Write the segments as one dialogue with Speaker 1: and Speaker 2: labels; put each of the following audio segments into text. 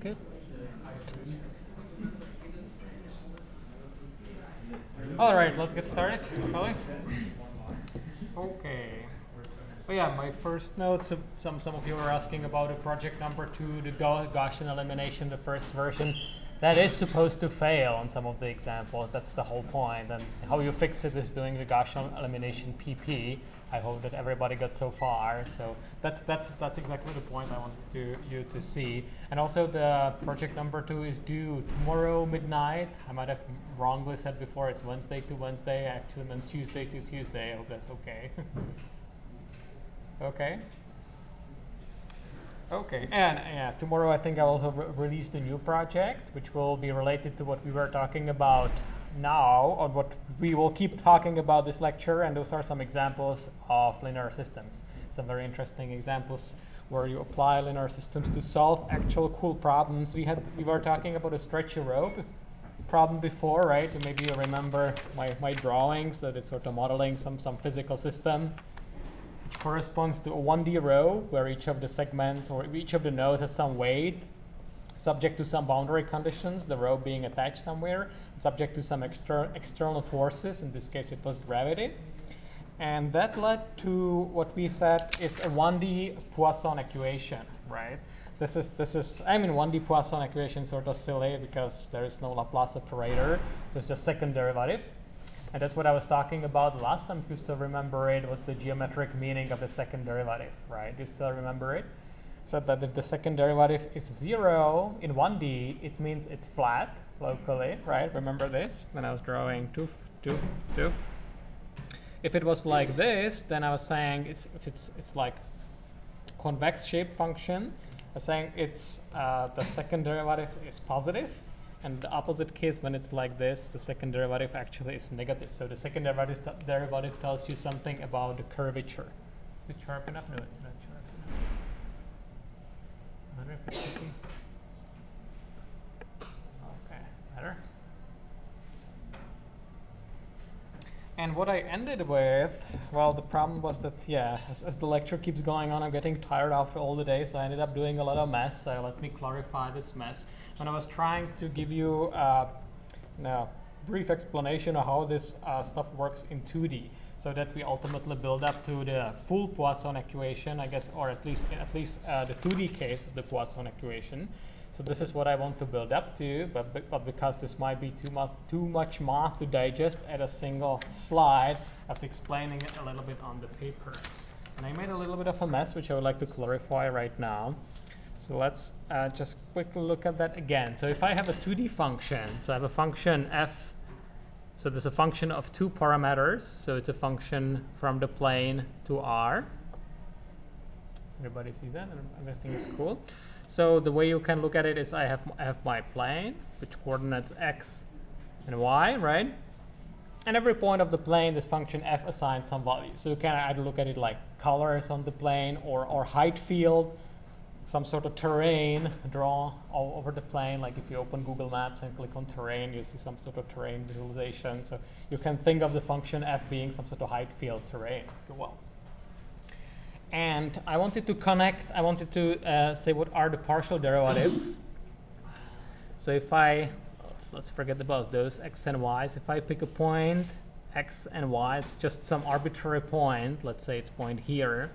Speaker 1: Good. All right, let's get started, shall we? Okay. Oh yeah, my first note, some, some of you were asking about the project number two, the Gaussian elimination, the first version. That is supposed to fail on some of the examples. That's the whole point. And how you fix it is doing the Gaussian elimination PP. I hope that everybody got so far. So that's that's that's exactly the point I wanted to, you to see. And also the project number two is due tomorrow midnight. I might have wrongly said before it's Wednesday to Wednesday. Actually meant Tuesday to Tuesday. I hope that's okay. okay. Okay, and yeah, tomorrow I think I'll also re release the new project, which will be related to what we were talking about now, or what we will keep talking about this lecture, and those are some examples of linear systems. Some very interesting examples where you apply linear systems to solve actual cool problems. We had we were talking about a stretchy rope problem before, right? Maybe you remember my, my drawings that is sort of modeling some, some physical system which corresponds to a 1D row where each of the segments or each of the nodes has some weight subject to some boundary conditions, the row being attached somewhere, subject to some exter external forces, in this case it was gravity. And that led to what we said is a 1D Poisson equation, right? This is, this is, I mean, 1D Poisson equation sort of silly because there is no Laplace operator. There's just second derivative. And that's what I was talking about last time, if you still remember it, was the geometric meaning of the second derivative, right? Do you still remember it? So that if the second derivative is zero in 1D, it means it's flat locally, right? Remember this when I was drawing toof, toof, toof. If it was like this, then I was saying it's if it's it's like convex shape function. I was saying it's uh, the second derivative is positive, and the opposite case when it's like this, the second derivative actually is negative. So the second derivative derivative tells you something about the curvature. Sharp enough? No, it's not sharp enough. Okay, better. And what I ended with, well, the problem was that, yeah, as, as, the lecture keeps going on, I'm getting tired after all the day, so I ended up doing a lot of mess. So let me clarify this mess. When I was trying to give you uh, a brief explanation of how this uh, stuff works in 2D, so that we ultimately build up to the full Poisson equation, I guess, or at least at least uh, the 2D case of the Poisson equation. So this is what I want to build up to, but, but because this might be too much, too much math to digest at a single slide, I was explaining it a little bit on the paper. And I made a little bit of a mess, which I would like to clarify right now. So let's uh, just quickly look at that again. So if I have a 2D function, so I have a function f, so there's a function of two parameters. So it's a function from the plane to r. Everybody see that? Everything is cool. So the way you can look at it is I have, I have my plane, which coordinates x and y, right? And every point of the plane, this function f assigns some value. So you can either look at it like colors on the plane or, or height field, some sort of terrain draw all over the plane. Like if you open Google Maps and click on terrain, you see some sort of terrain visualization. So you can think of the function f being some sort of height field terrain, if you will. And I wanted to connect, I wanted to uh, say what are the partial derivatives. So if I, let's, let's forget about those x and y's. If I pick a point, x and y, it's just some arbitrary point, let's say it's point here,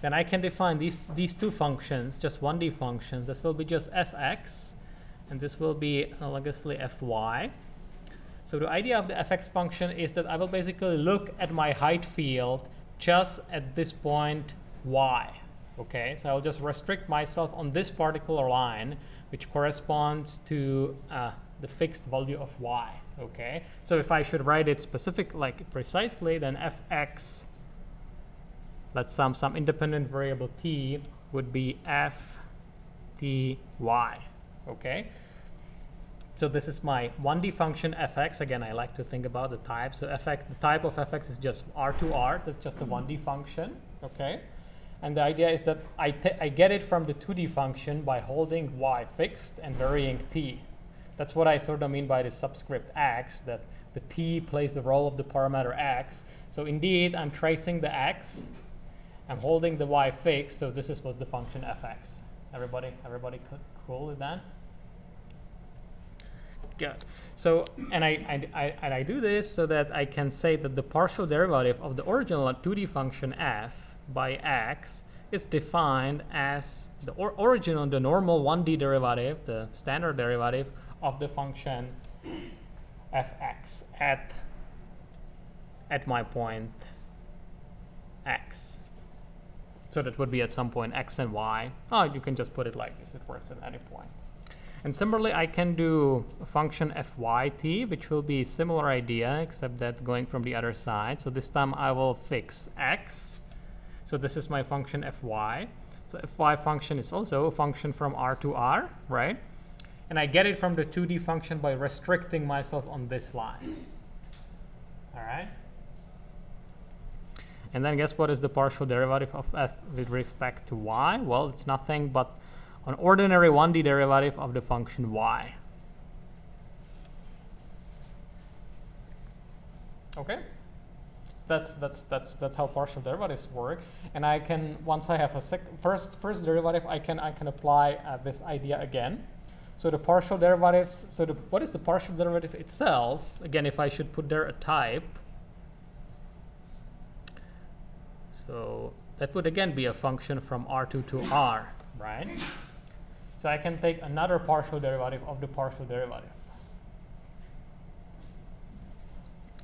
Speaker 1: then I can define these, these two functions, just 1D functions. This will be just fx, and this will be analogously fy. So the idea of the fx function is that I will basically look at my height field just at this point y. Okay, so I'll just restrict myself on this particular line, which corresponds to uh, the fixed value of y. Okay, so if I should write it specific, like precisely, then fx, let's sum some independent variable t would be f t y. Okay, so this is my 1D function fx. Again, I like to think about the type. So fx, the type of fx is just r to r. That's just a 1D function. Okay. And the idea is that I, I get it from the 2D function by holding y fixed and varying t. That's what I sort of mean by the subscript x, that the t plays the role of the parameter x. So indeed, I'm tracing the x. I'm holding the y fixed, so this is what the function fx. Everybody, everybody cool with that? Good. So, and I, I, I, and I do this so that I can say that the partial derivative of the original 2D function f by x is defined as the or original, the normal 1D derivative, the standard derivative of the function fx at, at my point x. So that would be at some point x and y. Oh, you can just put it like this. It works at any point. And similarly, I can do function fyt, which will be similar idea, except that going from the other side. So this time I will fix x. So this is my function fy. So fy function is also a function from r to r, right? And I get it from the 2D function by restricting myself on this line. All right? And then guess what is the partial derivative of f with respect to y? Well, it's nothing but an ordinary 1D derivative of the function y. Okay? that's that's that's that's how partial derivatives work. And i can once i have a sec first first derivative i can i can apply uh, this idea again. So the partial derivatives so the, what is the partial derivative itself? Again if i should put there a type. So that would again be a function from r2 to r right so I can take another partial derivative of the partial derivative.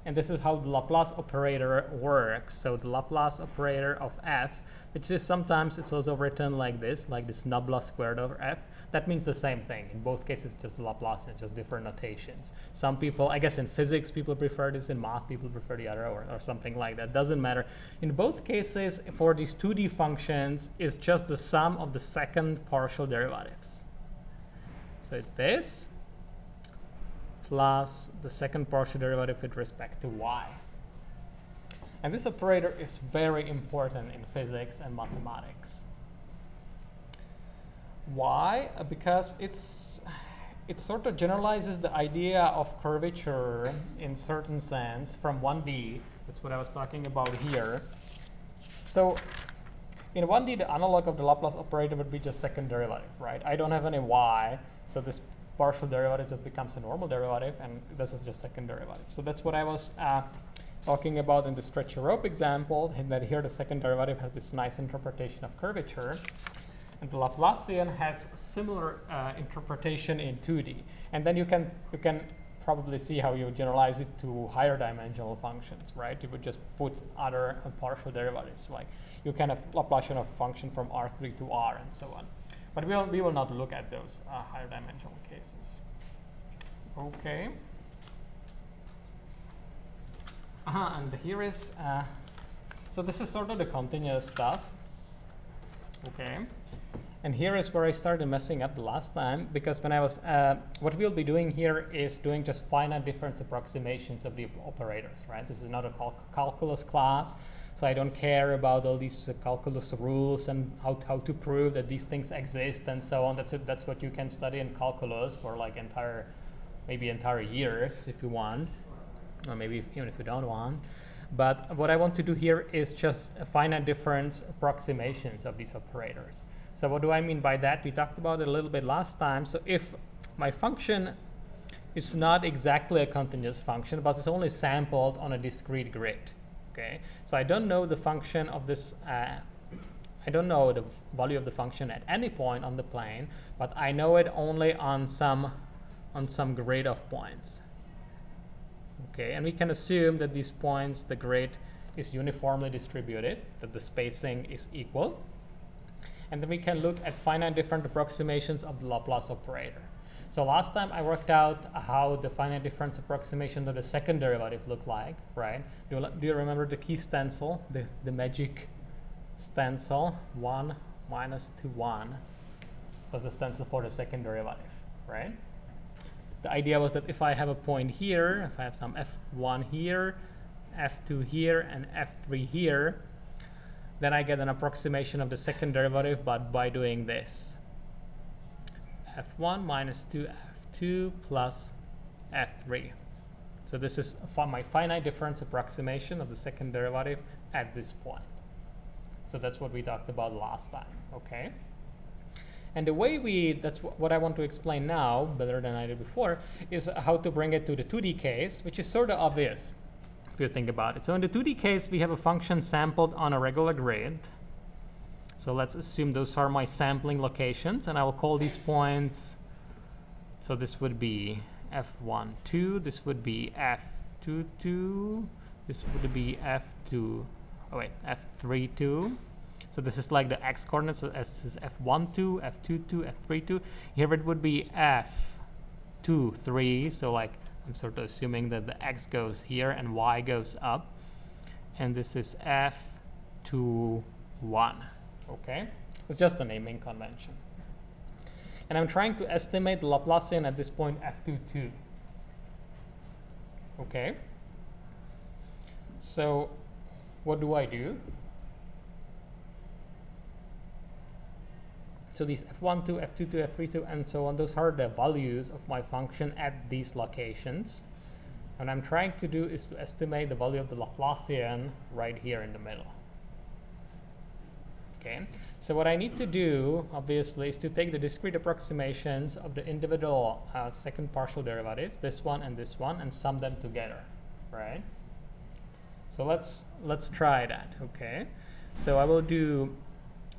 Speaker 1: And this is how the Laplace operator works. So the Laplace operator of f, which is sometimes it's also written like this, like this nabla squared over f. That means the same thing. In both cases, just the Laplacian, just different notations. Some people, I guess in physics, people prefer this. In math, people prefer the other, or, or something like that. Doesn't matter. In both cases, for these 2D functions, it's just the sum of the second partial derivatives. So it's this plus the second partial derivative with respect to y. And this operator is very important in physics and mathematics. Why? Uh, because it's it sort of generalizes the idea of curvature in certain sense from 1D. That's what I was talking about here. So in 1D, the analog of the Laplace operator would be just second derivative, right? I don't have any y, so this partial derivative just becomes a normal derivative, and this is just second derivative. So that's what I was uh, talking about in the stretch rope example, and that here the second derivative has this nice interpretation of curvature. And the Laplacian has similar uh, interpretation in 2D. And then you can, you can probably see how you generalize it to higher dimensional functions, right? You would just put other partial derivatives, like you can have Laplacian of function from R3 to R and so on. But we will, we will not look at those uh, higher dimensional cases. Okay. Uh -huh, and here is, uh, so this is sort of the continuous stuff. Okay. And here is where I started messing up the last time because when I was, uh, what we'll be doing here is doing just finite difference approximations of the operators, right? This is another cal calculus class. So I don't care about all these uh, calculus rules and how, how to prove that these things exist and so on. That's, that's what you can study in calculus for like entire, maybe entire years if you want, or maybe if, even if you don't want. But what I want to do here is just finite difference approximations of these operators. So what do I mean by that? We talked about it a little bit last time. So if my function is not exactly a continuous function, but it's only sampled on a discrete grid, okay? So I don't know the function of this, uh, I don't know the value of the function at any point on the plane, but I know it only on some, on some grid of points. Okay, and we can assume that these points, the grid is uniformly distributed, that the spacing is equal. And then we can look at finite different approximations of the Laplace operator. So last time I worked out how the finite difference approximation of the second derivative looked like, right? Do you, do you remember the key stencil, the, the magic stencil, 1 minus 2, 1 was the stencil for the second derivative, right? The idea was that if I have a point here, if I have some f1 here, f2 here, and f3 here, then I get an approximation of the second derivative, but by doing this. F1 minus 2f2 plus f3. So this is my finite difference approximation of the second derivative at this point. So that's what we talked about last time, okay? And the way we, that's what I want to explain now, better than I did before, is how to bring it to the 2D case, which is sort of obvious if you think about it. So in the 2D case, we have a function sampled on a regular grid. So let's assume those are my sampling locations, and I will call these points. So this would be f1, 2, this would be f2, 2, this would be f2, oh wait, f3, 2. So this is like the x coordinates, so this is f1, 2, f2, 2, f3, 2. Here it would be f2, 3, so like I'm sort of assuming that the x goes here and y goes up. And this is f2, 1. Okay? It's just a naming convention. And I'm trying to estimate the Laplacian at this point f22. Okay? So, what do I do? So these f1, 2, f2, 2, f3, 2, and so on, those are the values of my function at these locations. And I'm trying to do is to estimate the value of the Laplacian right here in the middle. Okay, so what I need to do, obviously, is to take the discrete approximations of the individual uh, second partial derivatives, this one and this one, and sum them together, right? So let's let's try that. Okay, so I will do,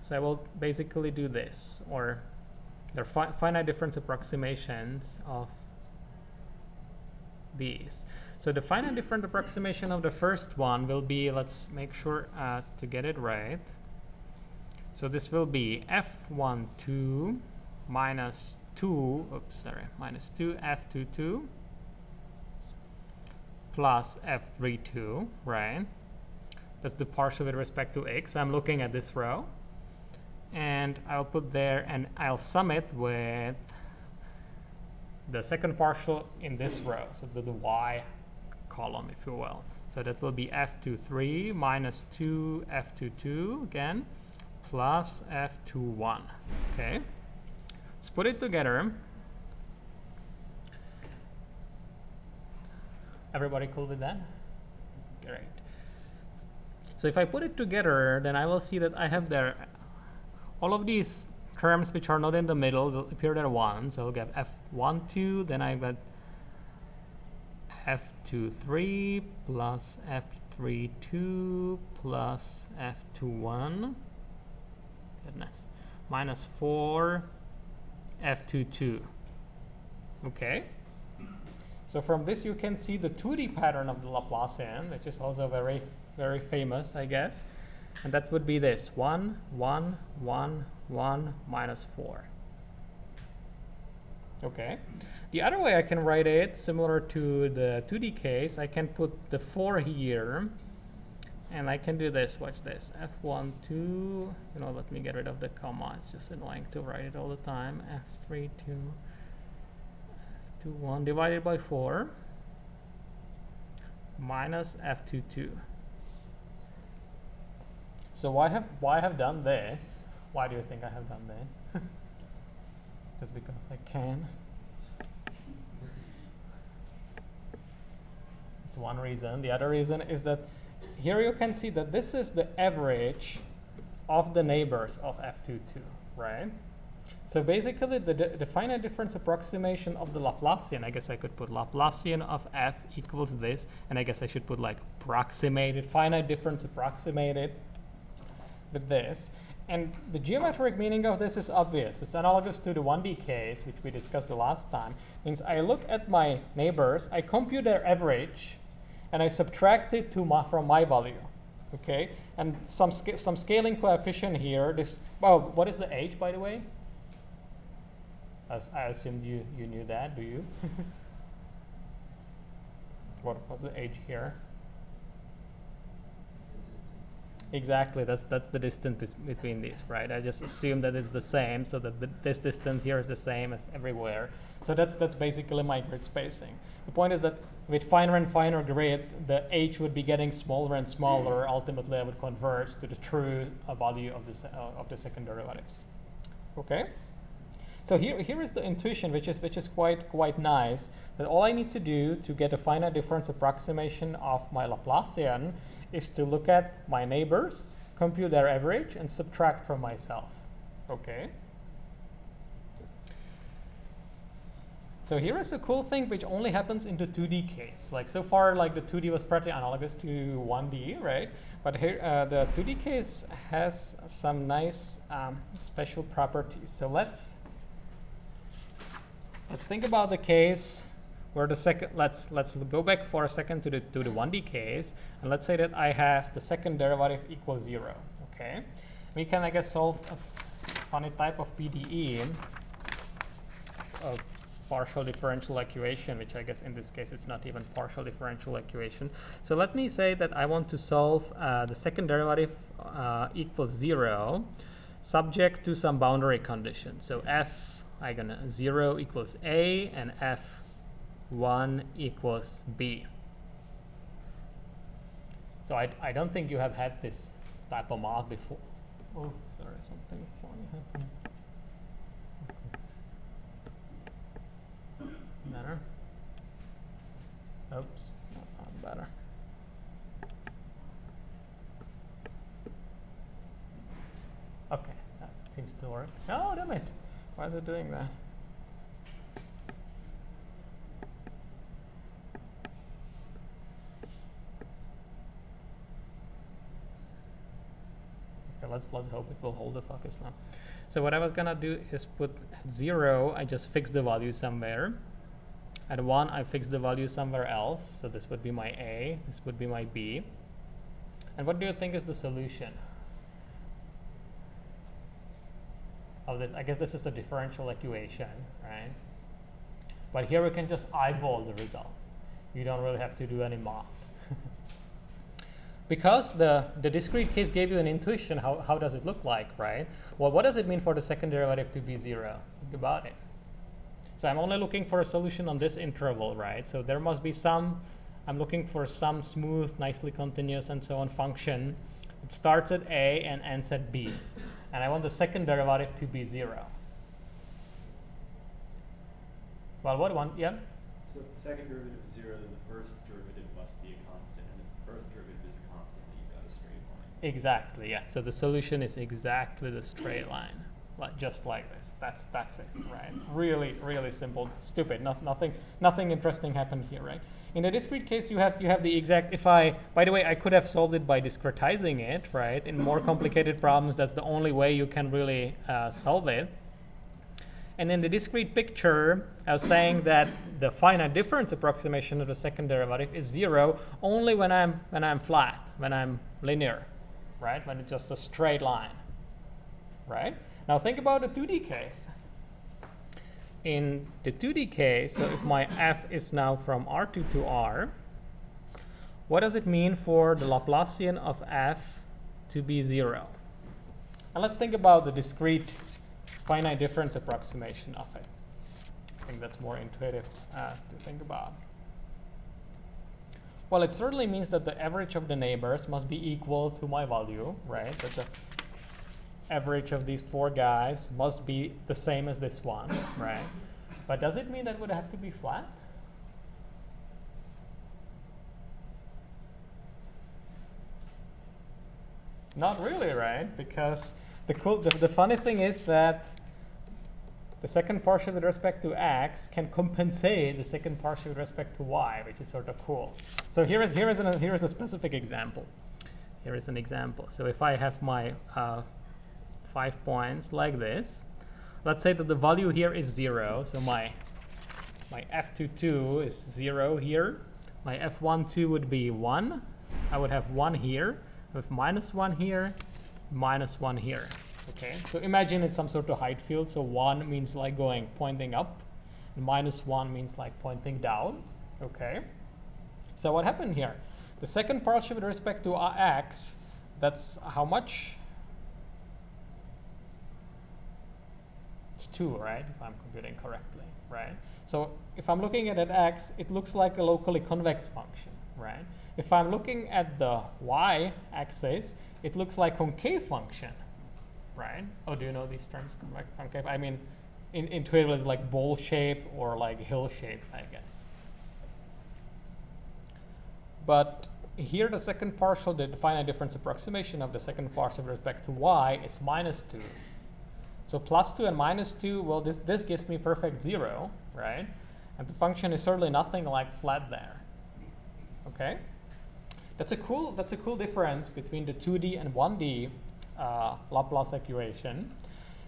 Speaker 1: so I will basically do this, or there are fi finite difference approximations of these. So the finite difference approximation of the first one will be, let's make sure uh, to get it right. So this will be f12 minus 2, oops, sorry, minus 2 f22 plus f32, right? That's the partial with respect to x. I'm looking at this row. And I'll put there and I'll sum it with the second partial in this row, so the, the y column, if you will. So that will be f23 minus 2 f22 again plus f21. Okay, let's put it together. Everybody cool with that? Great. So if I put it together, then I will see that I have there all of these terms which are not in the middle will appear there once. So I'll get f1, 2, then I got f2, 3 plus f3, 2 plus f2, 1 goodness, minus 4 f22. Okay. So from this you can see the 2D pattern of the Laplacian, which is also very, very famous, I guess. And that would be this, 1, 1, 1, 1, minus 4. Okay. The other way I can write it, similar to the 2D case, I can put the 4 here, and I can do this, watch this, f1, 2, you know, let me get rid of the comma, it's just annoying to write it all the time, f3, 2, 2, 1 divided by 4 minus f2, 2. So why have why have done this? Why do you think I have done this? Just because I can. It's one reason. The other reason is that here you can see that this is the average of the neighbors of f22, right? So basically, the, the finite difference approximation of the Laplacian, I guess I could put Laplacian of f equals this, and I guess I should put like approximated, finite difference approximated with this. And the geometric meaning of this is obvious. It's analogous to the 1D case, which we discussed the last time. means I look at my neighbors, I compute their average, and I subtract it to my, from my value. Okay, and some some scaling coefficient here. This well, what is the h, by the way? As I assumed you you knew that. Do you? what was the h here? Exactly, that's that's the distance between these, right? I just assume that it's the same, so that the, this distance here is the same as everywhere. So that's that's basically my grid spacing. The point is that with finer and finer grid, the h would be getting smaller and smaller. Ultimately, I would converge to the true uh, value of the uh, of the second derivatives. Okay. So here, here is the intuition, which is which is quite quite nice. That all I need to do to get a finite difference approximation of my Laplacian is to look at my neighbors, compute their average, and subtract from myself. Okay. So here is a cool thing which only happens in the 2D case. Like so far, like the 2D was pretty analogous to 1D, right? But here, uh, the 2D case has some nice um, special properties. So let's let's think about the case where the second. Let's let's go back for a second to the to the 1D case, and let's say that I have the second derivative equals zero. Okay, we can I guess solve a funny type of PDE partial differential equation, which I guess in this case it's not even partial differential equation. So let me say that I want to solve uh, the second derivative uh, equals zero, subject to some boundary condition. So f I gonna zero equals a and f one equals b. So I, I don't think you have had this type of mark before. Oh, sorry, something funny happened. Better. Oops, not better. Okay, that seems to work. Oh, damn it. Why is it doing that? Okay, let's let's hope it will hold the focus now. So what I was gonna do is put zero, I just fix the value somewhere. At 1, I fix the value somewhere else. So this would be my A, this would be my B. And what do you think is the solution? Of this, I guess this is a differential equation, right? But here we can just eyeball the result. You don't really have to do any math. because the, the discrete case gave you an intuition, how, how does it look like, right? Well, what does it mean for the second derivative to be zero? Think about it. So I'm only looking for a solution on this interval, right? So there must be some, I'm looking for some smooth, nicely continuous and so on function. It starts at A and ends at B. And I want the second derivative to be zero. Well, what one, yeah?
Speaker 2: So if the second derivative is zero, then the first derivative must be a constant. And if the first derivative is a constant, then you've got a straight line.
Speaker 1: Exactly, yeah. So the solution is exactly the straight line like just like this. That's that's it, right? Really, really simple. Stupid. No, nothing, nothing interesting happened here, right? In the discrete case, you have you have the exact. If I, by the way, I could have solved it by discretizing it, right? In more complicated problems, that's the only way you can really uh, solve it. And in the discrete picture, I was saying that the finite difference approximation of the second derivative is zero only when I'm when I'm flat, when I'm linear, right? When it's just a straight line, right? Now think about the 2D case. In the 2D case, so if my f is now from R2 to R, what does it mean for the Laplacian of f to be 0? And let's think about the discrete finite difference approximation of it. I think that's more intuitive uh, to think about. Well, it certainly means that the average of the neighbors must be equal to my value, right? That the average of these four guys must be the same as this one, right? But does it mean that would have to be flat? Not really, right? Because the, cool, the, the funny thing is that the second partial with respect to x can compensate the second partial with respect to y, which is sort of cool. So here is, here is, an, here is a specific example. Here is an example. So if I have my uh, five points like this. Let's say that the value here is zero, so my my f22 is zero here. My f12 would be one. I would have one here, with minus one here, minus one here. Okay, so imagine it's some sort of height field. So one means like going pointing up, and minus one means like pointing down. Okay, so what happened here? The second partial with respect to x, that's how much? It's 2, right, if I'm computing correctly, right? So if I'm looking at an x, it looks like a locally convex function, right? If I'm looking at the y-axis, it looks like concave function, right? Oh, do you know these terms, concave? I mean, in, intuitively, it's like bowl-shaped or like hill-shaped, I guess. But here the second partial, the finite difference approximation of the second partial with respect to y is minus 2. So plus 2 and minus 2, well, this, this gives me perfect 0, right? And the function is certainly nothing like flat there. Okay? That's a cool, that's a cool difference between the 2D and 1D uh, Laplace equation.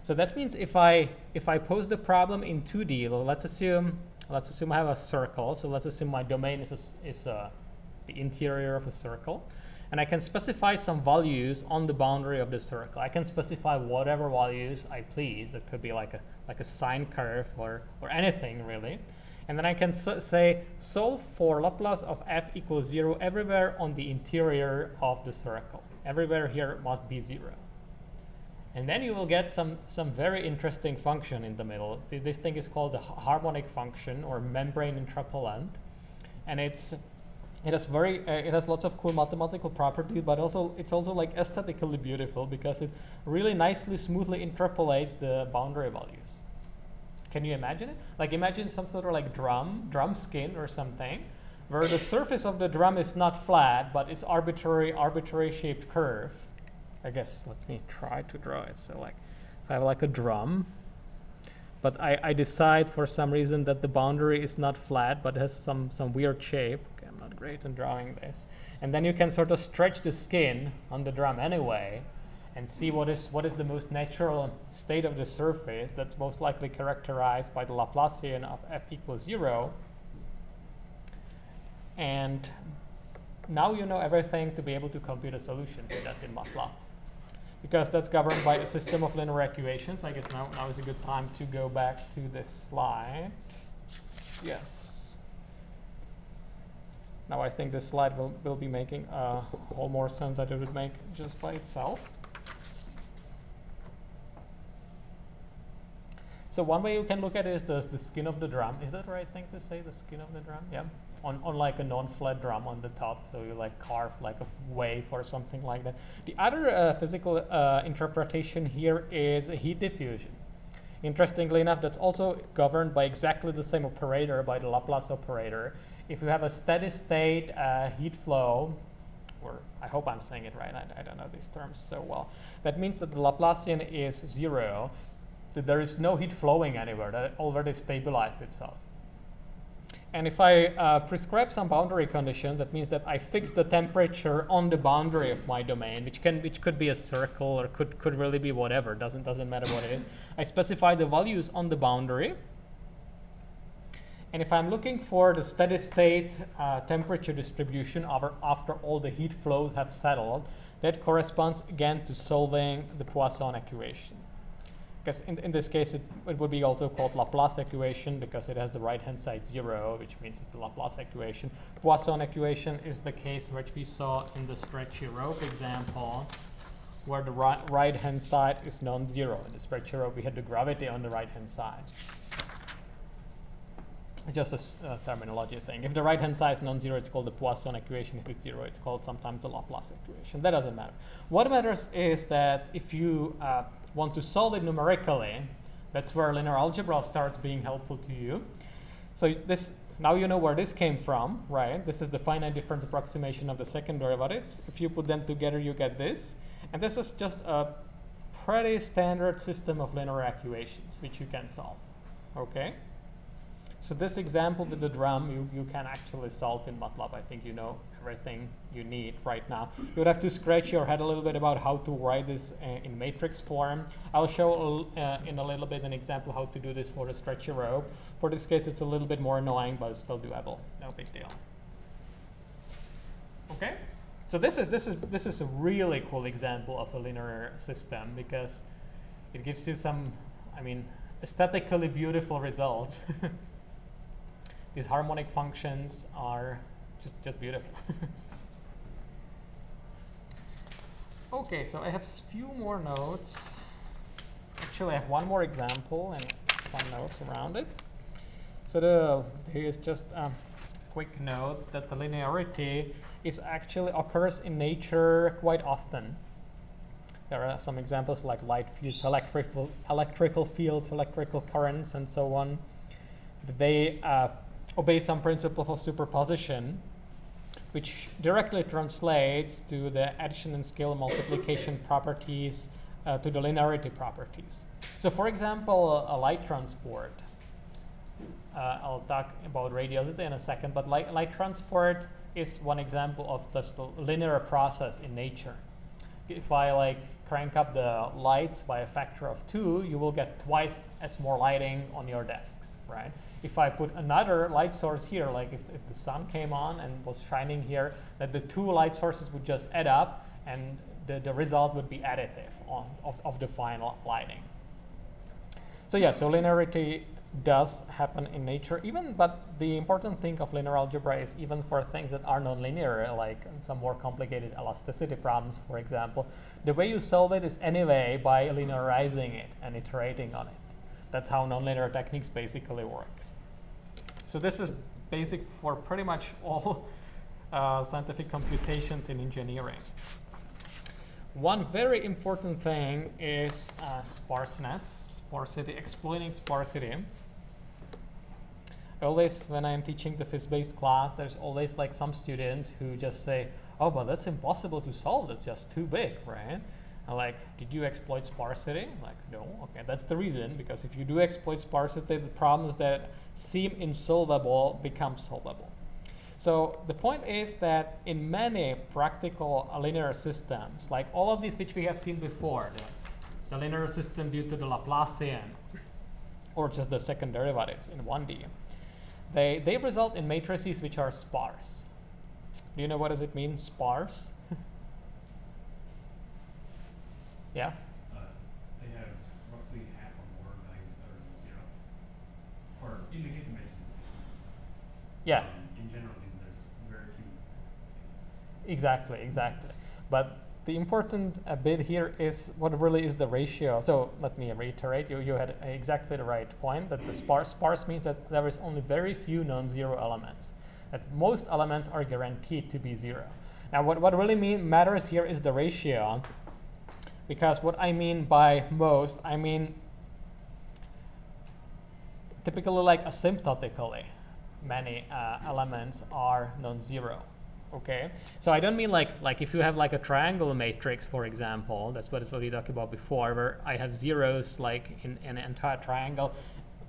Speaker 1: So that means if I, if I pose the problem in 2D, let's assume, let's assume I have a circle. So let's assume my domain is, a, is a, the interior of a circle. And I can specify some values on the boundary of the circle. I can specify whatever values I please. That could be like a, like a sine curve or, or anything really. And then I can so say solve for Laplace of f equals 0 everywhere on the interior of the circle. Everywhere here must be 0. And then you will get some, some very interesting function in the middle. This thing is called the harmonic function or membrane interpolant. And it's it has very uh, it has lots of cool mathematical properties, but also it's also like aesthetically beautiful because it really nicely smoothly interpolates the boundary values. Can you imagine it? Like imagine some sort of like drum, drum skin or something, where the surface of the drum is not flat, but it's arbitrary, arbitrary shaped curve. I guess let me try to draw it. So like if I have like a drum, but I, I decide for some reason that the boundary is not flat, but has some, some weird shape. Great in drawing this. And then you can sort of stretch the skin on the drum anyway, and see what is, what is the most natural state of the surface that's most likely characterized by the Laplacian of f equals 0. And now you know everything to be able to compute a solution to that in MATLAB. Because that's governed by a system of linear equations, I guess now, now is a good time to go back to this slide. Yes. Now I think this slide will, will be making a whole more sense than it would make just by itself. So one way you can look at it is the, the skin of the drum. Is that the right thing to say, the skin of the drum? Yeah. On, on like a non-flat drum on the top, so you like carve like a wave or something like that. The other uh, physical uh, interpretation here is heat diffusion. Interestingly enough, that's also governed by exactly the same operator, by the Laplace operator. If you have a steady state uh, heat flow, or I hope I'm saying it right, I, I don't know these terms so well, that means that the Laplacian is zero that there is no heat flowing anywhere, that already stabilized itself. And if I uh, prescribe some boundary conditions, that means that I fix the temperature on the boundary of my domain, which can which could be a circle or could, could really be whatever, doesn't, doesn't matter what it is. I specify the values on the boundary. And if I'm looking for the steady state uh, temperature distribution after, after all the heat flows have settled, that corresponds again to solving the Poisson equation because in, in this case, it, it would be also called Laplace equation because it has the right-hand side zero, which means it's the Laplace equation. Poisson equation is the case which we saw in the stretchy rope example, where the right, right-hand side is non-zero. In the stretchy rope, we had the gravity on the right-hand side. It's just a uh, terminology thing. If the right-hand side is non-zero, it's called the Poisson equation. If it's zero, it's called sometimes the Laplace equation. That doesn't matter. What matters is that if you uh, want to solve it numerically, that's where linear algebra starts being helpful to you. So this now you know where this came from, right? This is the finite difference approximation of the second derivatives. If you put them together, you get this. And this is just a pretty standard system of linear equations which you can solve, okay? So this example with the drum, you, you can actually solve in MATLAB. I think you know everything you need right now. You would have to scratch your head a little bit about how to write this uh, in matrix form. I'll show uh, in a little bit an example how to do this for the stretchy rope. For this case, it's a little bit more annoying, but it's still doable. No big deal. Okay? So this is, this, is, this is a really cool example of a linear system because it gives you some, I mean, aesthetically beautiful results. These harmonic functions are just, just beautiful. okay, so I have a few more notes. Actually, I have one more example and some notes around it. So the, here's just a quick note that the linearity is actually occurs in nature quite often. There are some examples like light fields, electrical, electrical fields, electrical currents, and so on. They uh, obey some principle of superposition, which directly translates to the addition and scale multiplication properties uh, to the linearity properties. So for example, a light transport. Uh, I'll talk about radiosity in a second, but light, light transport is one example of just a linear process in nature. If I like crank up the lights by a factor of two, you will get twice as more lighting on your desks, right? If I put another light source here, like if, if the sun came on and was shining here, that the two light sources would just add up and the, the result would be additive on, of, of the final lighting. So yeah, so linearity does happen in nature even, but the important thing of linear algebra is even for things that are nonlinear, like some more complicated elasticity problems, for example, the way you solve it is anyway by linearizing it and iterating on it. That's how nonlinear techniques basically work. So this is basic for pretty much all uh, scientific computations in engineering. One very important thing is uh, sparseness, sparsity, exploiting sparsity. Always, when I'm teaching the physics-based class, there's always like some students who just say, "Oh, but that's impossible to solve. It's just too big, right?" And like, did you exploit sparsity? Like, no. Okay, that's the reason. Because if you do exploit sparsity, the problems that seem insolvable become solvable. So the point is that in many practical linear systems, like all of these which we have seen before, the, the linear system due to the Laplacian, or just the second derivatives in 1D, they, they result in matrices which are sparse. Do you know what does it mean, sparse? yeah?
Speaker 3: Uh, they have roughly half or more values that are zero. Or in the case of
Speaker 1: Yeah.
Speaker 3: Um, in general, there's very few things.
Speaker 1: Exactly, exactly. But the important uh, bit here is what really is the ratio. So let me reiterate, you, you had exactly the right point that the sparse, sparse means that there is only very few non-zero elements. That most elements are guaranteed to be zero. Now what, what really mean, matters here is the ratio because what I mean by most, I mean typically like asymptotically many uh, elements are non-zero okay? So i don't mean like like if you have like a triangle matrix for example that's what, we talked about before where i have zeros like in, in an entire triangle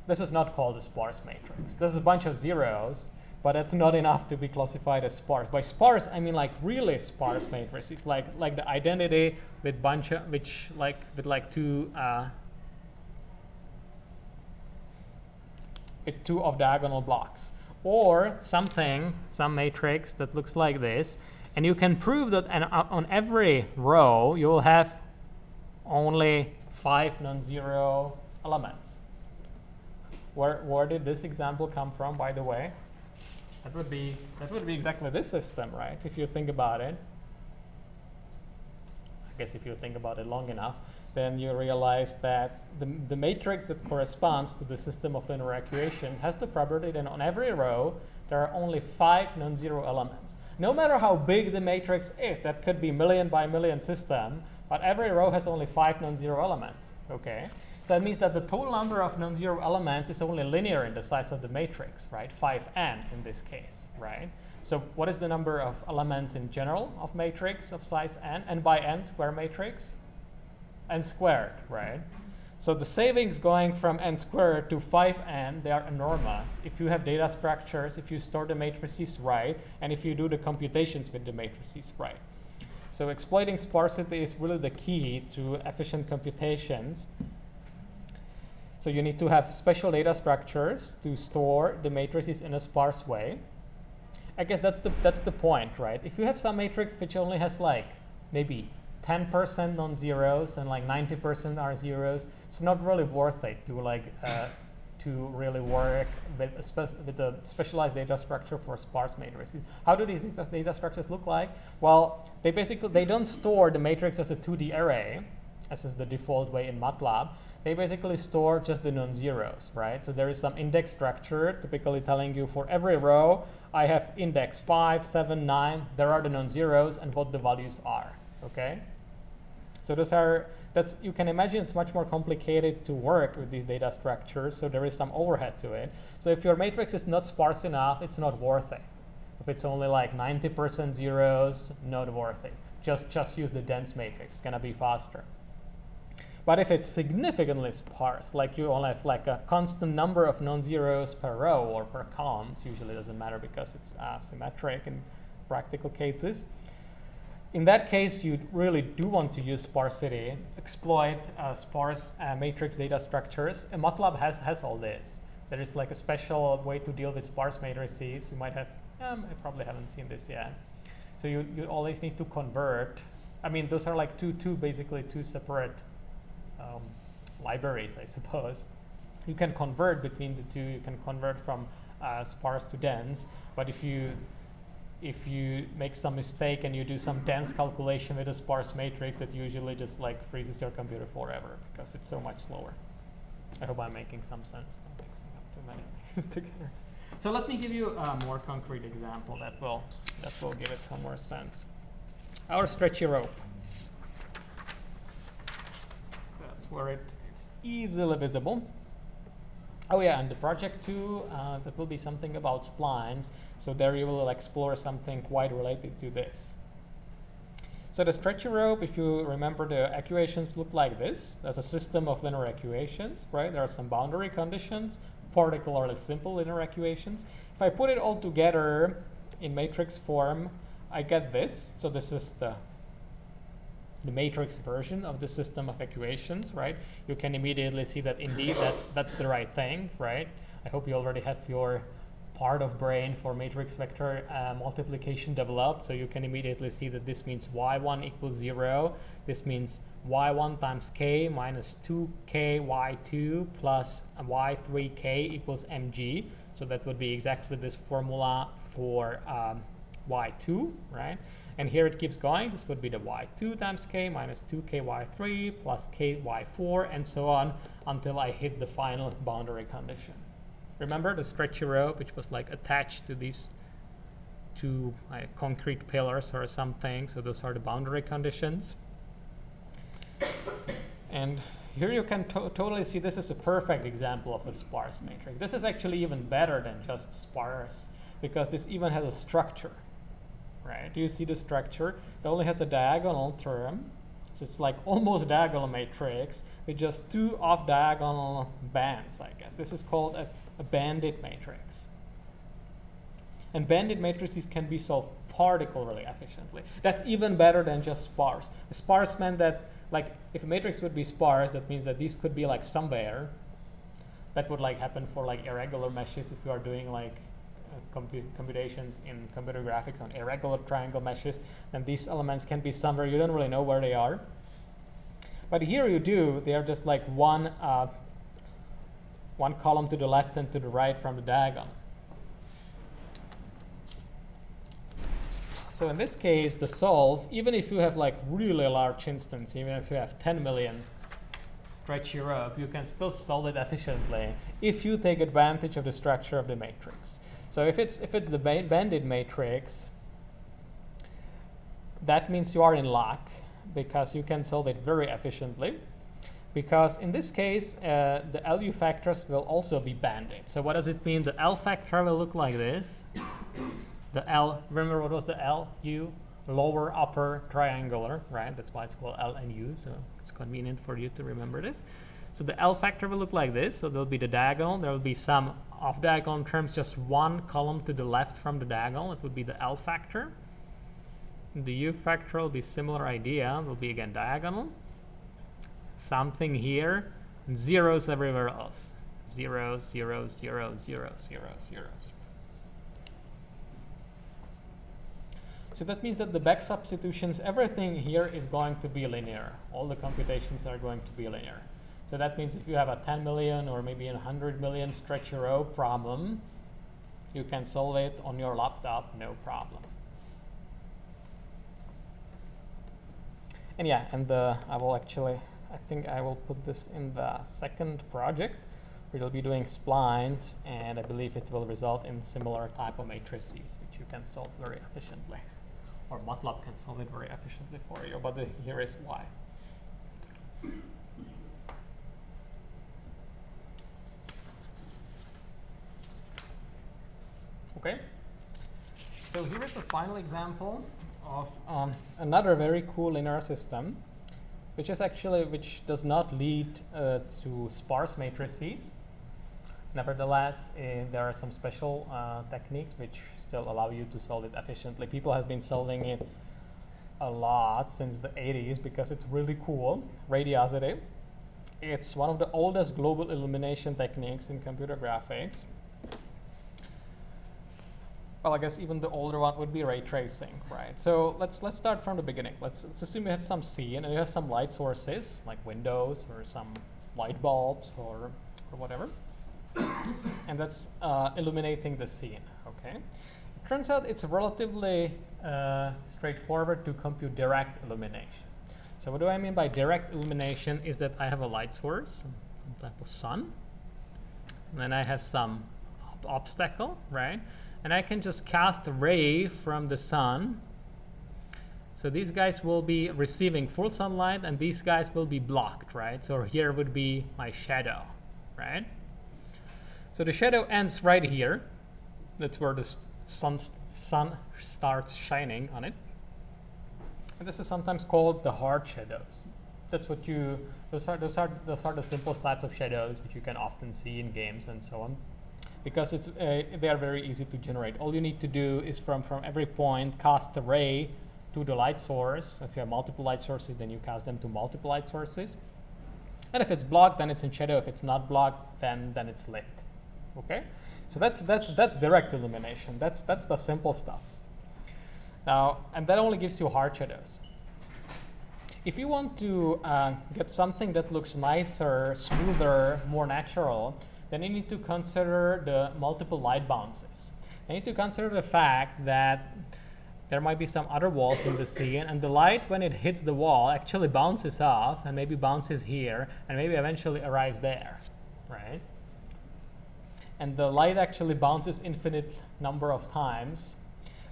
Speaker 1: this is not called a sparse matrix. This is a bunch of zeros but it's not enough to be classified as sparse. By sparse i mean like really sparse matrices like like the identity with bunch of which like with like two uh, two off diagonal blocks or something, some matrix that looks like this, and you can prove that an, uh, on every row you will have only five non-zero elements. Where, where did this example come from, by the way? That would be that would be exactly this system, right? If you think about it. I guess if you think about it long enough, then you realize that the, the matrix that corresponds to the system of linear equations has the property that on every row there are only five non-zero elements. No matter how big the matrix is, that could be million by million system, but every row has only five non-zero elements, okay? So that means that the total number of non-zero elements is only linear in the size of the matrix, right? 5n in this case, right? So what is the number of elements in general of matrix of size n? n by n square matrix? N squared, right? So the savings going from n squared to 5n, they are enormous. If you have data structures, if you store the matrices right, and if you do the computations with the matrices right. So exploiting sparsity is really the key to efficient computations. So you need to have special data structures to store the matrices in a sparse way. I guess that's the, that's the point, right? If you have some matrix which only has like maybe 10% non-zeros and like 90% are zeros, it's not really worth it to like uh, to really work with a, with a specialized data structure for sparse matrices. How do these data, data structures look like? Well, they basically they don't store the matrix as a 2D array, as is the default way in MATLAB. They basically store just the non-zeros, right? So there is some index structure typically telling you for every row I have index 5, 7, 9, there are the non-zeros and what the values are, okay? So those are, that's, you can imagine it's much more complicated to work with these data structures, so there is some overhead to it. So if your matrix is not sparse enough, it's not worth it. If it's only like 90% zeros, not worth it. Just, just use the dense matrix, it's gonna be faster. But if it's significantly sparse, like you only have like a constant number of non-zeros per row or per column, it usually doesn't matter because it's uh, symmetric in practical cases. In that case, you really do want to use sparsity, exploit uh, sparse uh, matrix data structures. And MATLAB has, has all this. There is like a special way to deal with sparse matrices. You might have, um, I probably haven't seen this yet. So you, you always need to convert. I mean, those are like two, two basically two separate um, libraries, I suppose. You can convert between the two. You can convert from uh, sparse to dense. But if you if you make some mistake and you do some dense calculation with a sparse matrix, it usually just like freezes your computer forever because it's so much slower. I hope I'm making some sense. Not mixing up too many things together. So let me give you a more concrete example that will that will give it some more sense. Our stretchy rope. That's where it, it's easily visible. Oh yeah, and the project two, uh, that will be something about splines. So there you will explore something quite related to this. So the stretchy rope, if you remember, the equations look like this. There's a system of linear equations, right? There are some boundary conditions, particularly simple linear equations. If I put it all together in matrix form, I get this. So this is the the matrix version of the system of equations, right? You can immediately see that indeed that's that's the right thing, right? I hope you already have your part of brain for matrix vector uh, multiplication developed, so you can immediately see that this means y1 equals 0. This means y1 times k minus 2k y2 plus y3k equals mg. So that would be exactly this formula for um, y2, right? And here it keeps going. This would be the y2 times k minus 2k y3 plus k y4 and so on until I hit the final boundary condition. Remember the stretchy rope which was like attached to these two uh, concrete pillars or something. So those are the boundary conditions. And here you can to totally see this is a perfect example of a sparse matrix. This is actually even better than just sparse because this even has a structure right? Do you see the structure? It only has a diagonal term. So it's like almost diagonal matrix with just two off diagonal bands, I guess. This is called a, a banded matrix. And banded matrices can be solved particularly efficiently. That's even better than just sparse. Sparse meant that, like, if a matrix would be sparse, that means that these could be like somewhere. That would like happen for like irregular meshes if you are doing like compu computations in computer graphics on irregular triangle meshes, then these elements can be somewhere you don't really know where they are. But here you do, they are just like one, uh, one column to the left and to the right from the diagonal. So in this case, the solve, even if you have like really large instance, even if you have 10 million stretchy rope, you can still solve it efficiently if you take advantage of the structure of the matrix. So if it's, if it's the banded matrix, that means you are in luck because you can solve it very efficiently. Because in this case, uh, the LU factors will also be banded. So what does it mean? The L factor will look like this. the L, remember what was the L, U? Lower, upper, triangular, right? That's why it's called L and U, so it's convenient for you to remember this. So the L factor will look like this. So there'll be the diagonal. There will be some off diagonal terms, just one column to the left from the diagonal. It would be the L factor. The U factor will be similar idea. It will be again diagonal. Something here. And zeros everywhere else. Zeros, zeros, zeros, zeros, zeros, zeros. So that means that the back substitutions, everything here is going to be linear. All the computations are going to be linear. So that means if you have a 10 million or maybe a 100 million stretchy row problem, you can solve it on your laptop, no problem. And yeah, and the, I will actually, I think I will put this in the second project. We'll be doing splines, and I believe it will result in similar type of matrices, which you can solve very efficiently. Or MATLAB can solve it very efficiently for you, but the, here is why. Okay. So here is the final example of um, another very cool linear system. Which is actually which does not lead uh, to sparse matrices. Nevertheless, uh, there are some special uh, techniques which still allow you to solve it efficiently. People have been solving it a lot since the 80s because it's really cool. Radiosity. It's one of the oldest global illumination techniques in computer graphics. Well, I guess even the older one would be ray tracing, right? So let's let's start from the beginning. Let's, let's assume you have some scene and you have some light sources like windows or some light bulbs or, or whatever and that's uh, illuminating the scene. Okay. It turns out it's relatively uh, straightforward to compute direct illumination. So what do I mean by direct illumination is that I have a light source, some type of sun, and then I have some ob obstacle, right? And I can just cast a ray from the sun. So these guys will be receiving full sunlight and these guys will be blocked, right? So here would be my shadow, right? So the shadow ends right here. That's where the sun, sun starts shining on it. And this is sometimes called the hard shadows. That's what you, those are, those are, those are the simplest types of shadows which you can often see in games and so on. Because it's, uh, they are very easy to generate. All you need to do is from, from every point cast a ray to the light source. If you have multiple light sources, then you cast them to multiple light sources. And if it's blocked, then it's in shadow. If it's not blocked, then, then it's lit. Okay, so that's that's that's direct illumination. That's that's the simple stuff. Now, and that only gives you hard shadows. If you want to uh, get something that looks nicer, smoother, more natural, then you need to consider the multiple light bounces. You need to consider the fact that there might be some other walls in the scene, and the light, when it hits the wall, actually bounces off, and maybe bounces here, and maybe eventually arrives there, right? and the light actually bounces infinite number of times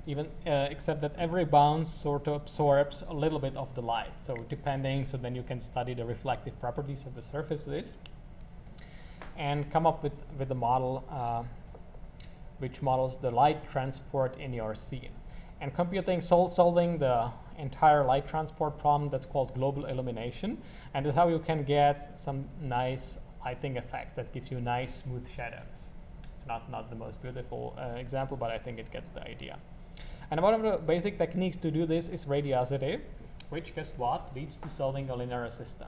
Speaker 1: even uh, except that every bounce sort of absorbs a little bit of the light so depending so then you can study the reflective properties of the surfaces and come up with with a model uh, which models the light transport in your scene and computing sol solving the entire light transport problem that's called global illumination and that's how you can get some nice lighting effect that gives you nice smooth shadows it's not, not the most beautiful uh, example, but I think it gets the idea. And one of the basic techniques to do this is radiosity, which, guess what, leads to solving a linear system.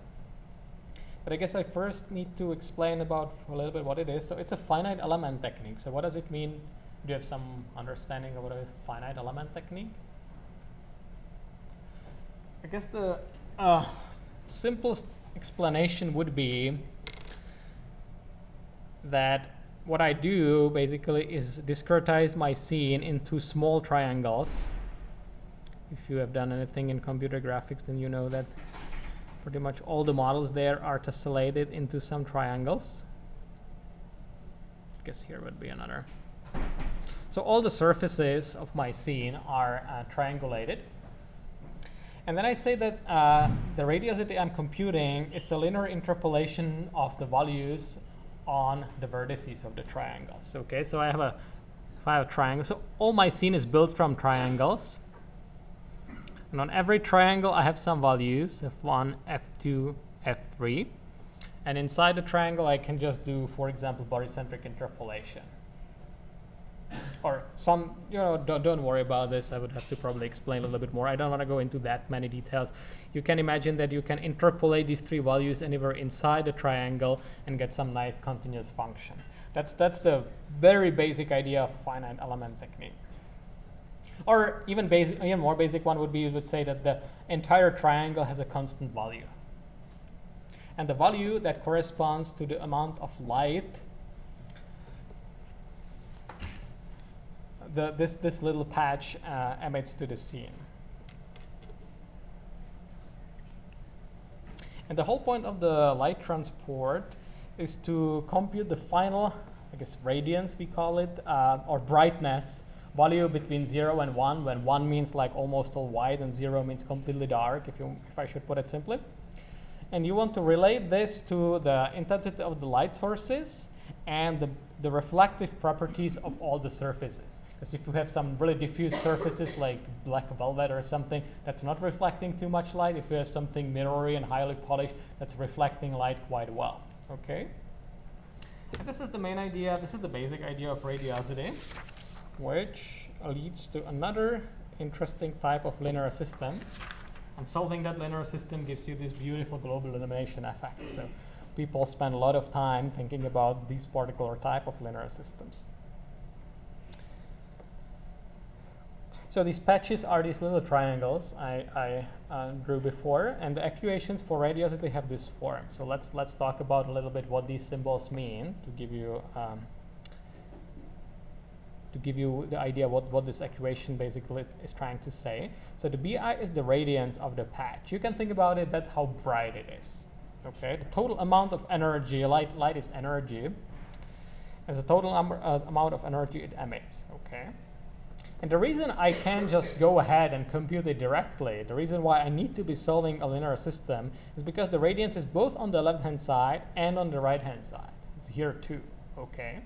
Speaker 1: But I guess I first need to explain about a little bit what it is. So it's a finite element technique. So what does it mean? Do you have some understanding of what a finite element technique? I guess the uh, simplest explanation would be that what I do basically is discretize my scene into small triangles. If you have done anything in computer graphics, then you know that pretty much all the models there are tessellated into some triangles. I guess here would be another. So all the surfaces of my scene are uh, triangulated. And then I say that uh, the radiosity I'm computing is a linear interpolation of the values on the vertices of the triangles. Okay, so I have a, if I have a triangle, so all my scene is built from triangles. And on every triangle, I have some values, f1, f2, f3. And inside the triangle, I can just do, for example, barycentric interpolation or some, you know, don't, don't worry about this. I would have to probably explain a little bit more. I don't want to go into that many details. You can imagine that you can interpolate these three values anywhere inside the triangle and get some nice continuous function. That's, that's the very basic idea of finite element technique. Or even, basic, even more basic one would be you would say that the entire triangle has a constant value. And the value that corresponds to the amount of light the, this, this little patch uh, emits to the scene. And the whole point of the light transport is to compute the final, I guess, radiance, we call it, uh, or brightness value between 0 and 1, when 1 means like almost all white and 0 means completely dark, if, you, if I should put it simply. And you want to relate this to the intensity of the light sources and the, the reflective properties of all the surfaces. Because if you have some really diffuse surfaces like black velvet or something that's not reflecting too much light, if you have something mirrory and highly polished that's reflecting light quite well. Okay? This is the main idea, this is the basic idea of radiosity, which leads to another interesting type of linear system. And solving that linear system gives you this beautiful global illumination effect. So people spend a lot of time thinking about these particular type of linear systems. So these patches are these little triangles I, I uh, drew before, and the equations for radiosity have this form. So let's let's talk about a little bit what these symbols mean to give you um, to give you the idea what, what this equation basically is trying to say. So the BI is the radiance of the patch. You can think about it, that's how bright it is. Okay, the total amount of energy, light, light is energy, as a total number, uh, amount of energy it emits. Okay. And the reason I can't just go ahead and compute it directly, the reason why I need to be solving a linear system is because the radiance is both on the left-hand side and on the right-hand side. It's here too, okay?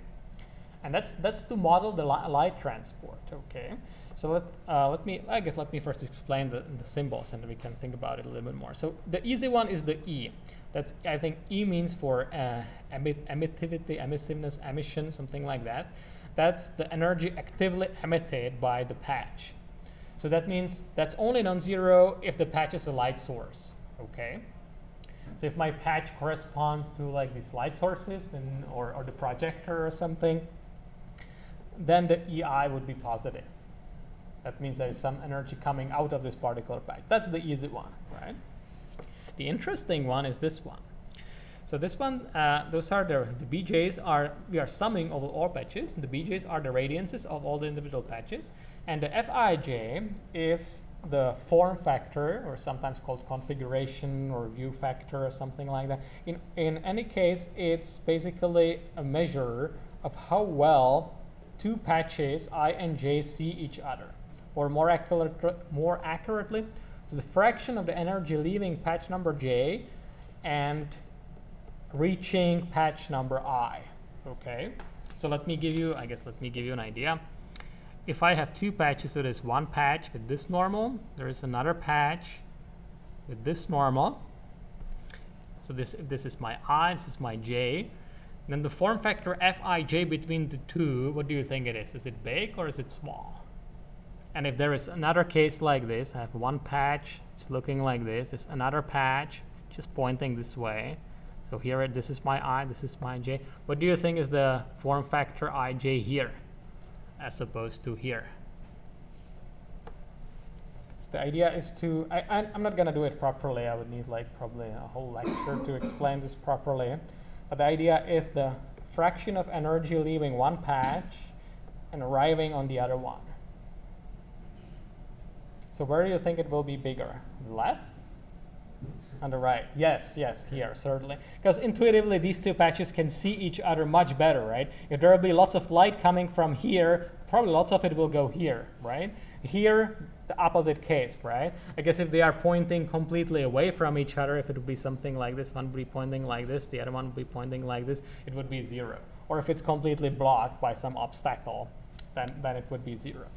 Speaker 1: And that's, that's to model the li light transport, okay? So let, uh, let me, I guess let me first explain the, the symbols and then we can think about it a little bit more. So the easy one is the E. That's, I think E means for uh, emit emittivity, emissiveness, emission, something like that that's the energy actively emitted by the patch. So that means that's only non-zero if the patch is a light source, okay? So if my patch corresponds to like these light sources when, or, or the projector or something, then the EI would be positive. That means there is some energy coming out of this particular patch. That's the easy one, right? The interesting one is this one. So this one, uh, those are the, the BJs are, we are summing over all patches. The BJs are the radiances of all the individual patches. And the Fij is the form factor, or sometimes called configuration or view factor or something like that. In, in any case, it's basically a measure of how well two patches, I and J, see each other. Or more, more accurately, so the fraction of the energy leaving patch number J and reaching patch number i. Okay, so let me give you, I guess, let me give you an idea. If I have two patches, so there's one patch with this normal, there is another patch with this normal. So this, this is my i, this is my j. Then the form factor fij between the two, what do you think it is? Is it big or is it small? And if there is another case like this, I have one patch, it's looking like this, there's another patch, just pointing this way. So here, this is my i, this is my j. What do you think is the form factor ij here, as opposed to here? So the idea is to, I, am not going to do it properly. I would need like probably a whole lecture to explain this properly. But the idea is the fraction of energy leaving one patch and arriving on the other one. So where do you think it will be bigger? Left on the right. Yes, yes, here, certainly. Because intuitively, these two patches can see each other much better, right? If there will be lots of light coming from here, probably lots of it will go here, right? Here, the opposite case, right? I guess if they are pointing completely away from each other, if it would be something like this, one would be pointing like this, the other one would be pointing like this, it would be zero. Or if it's completely blocked by some obstacle, then, then it would be zero.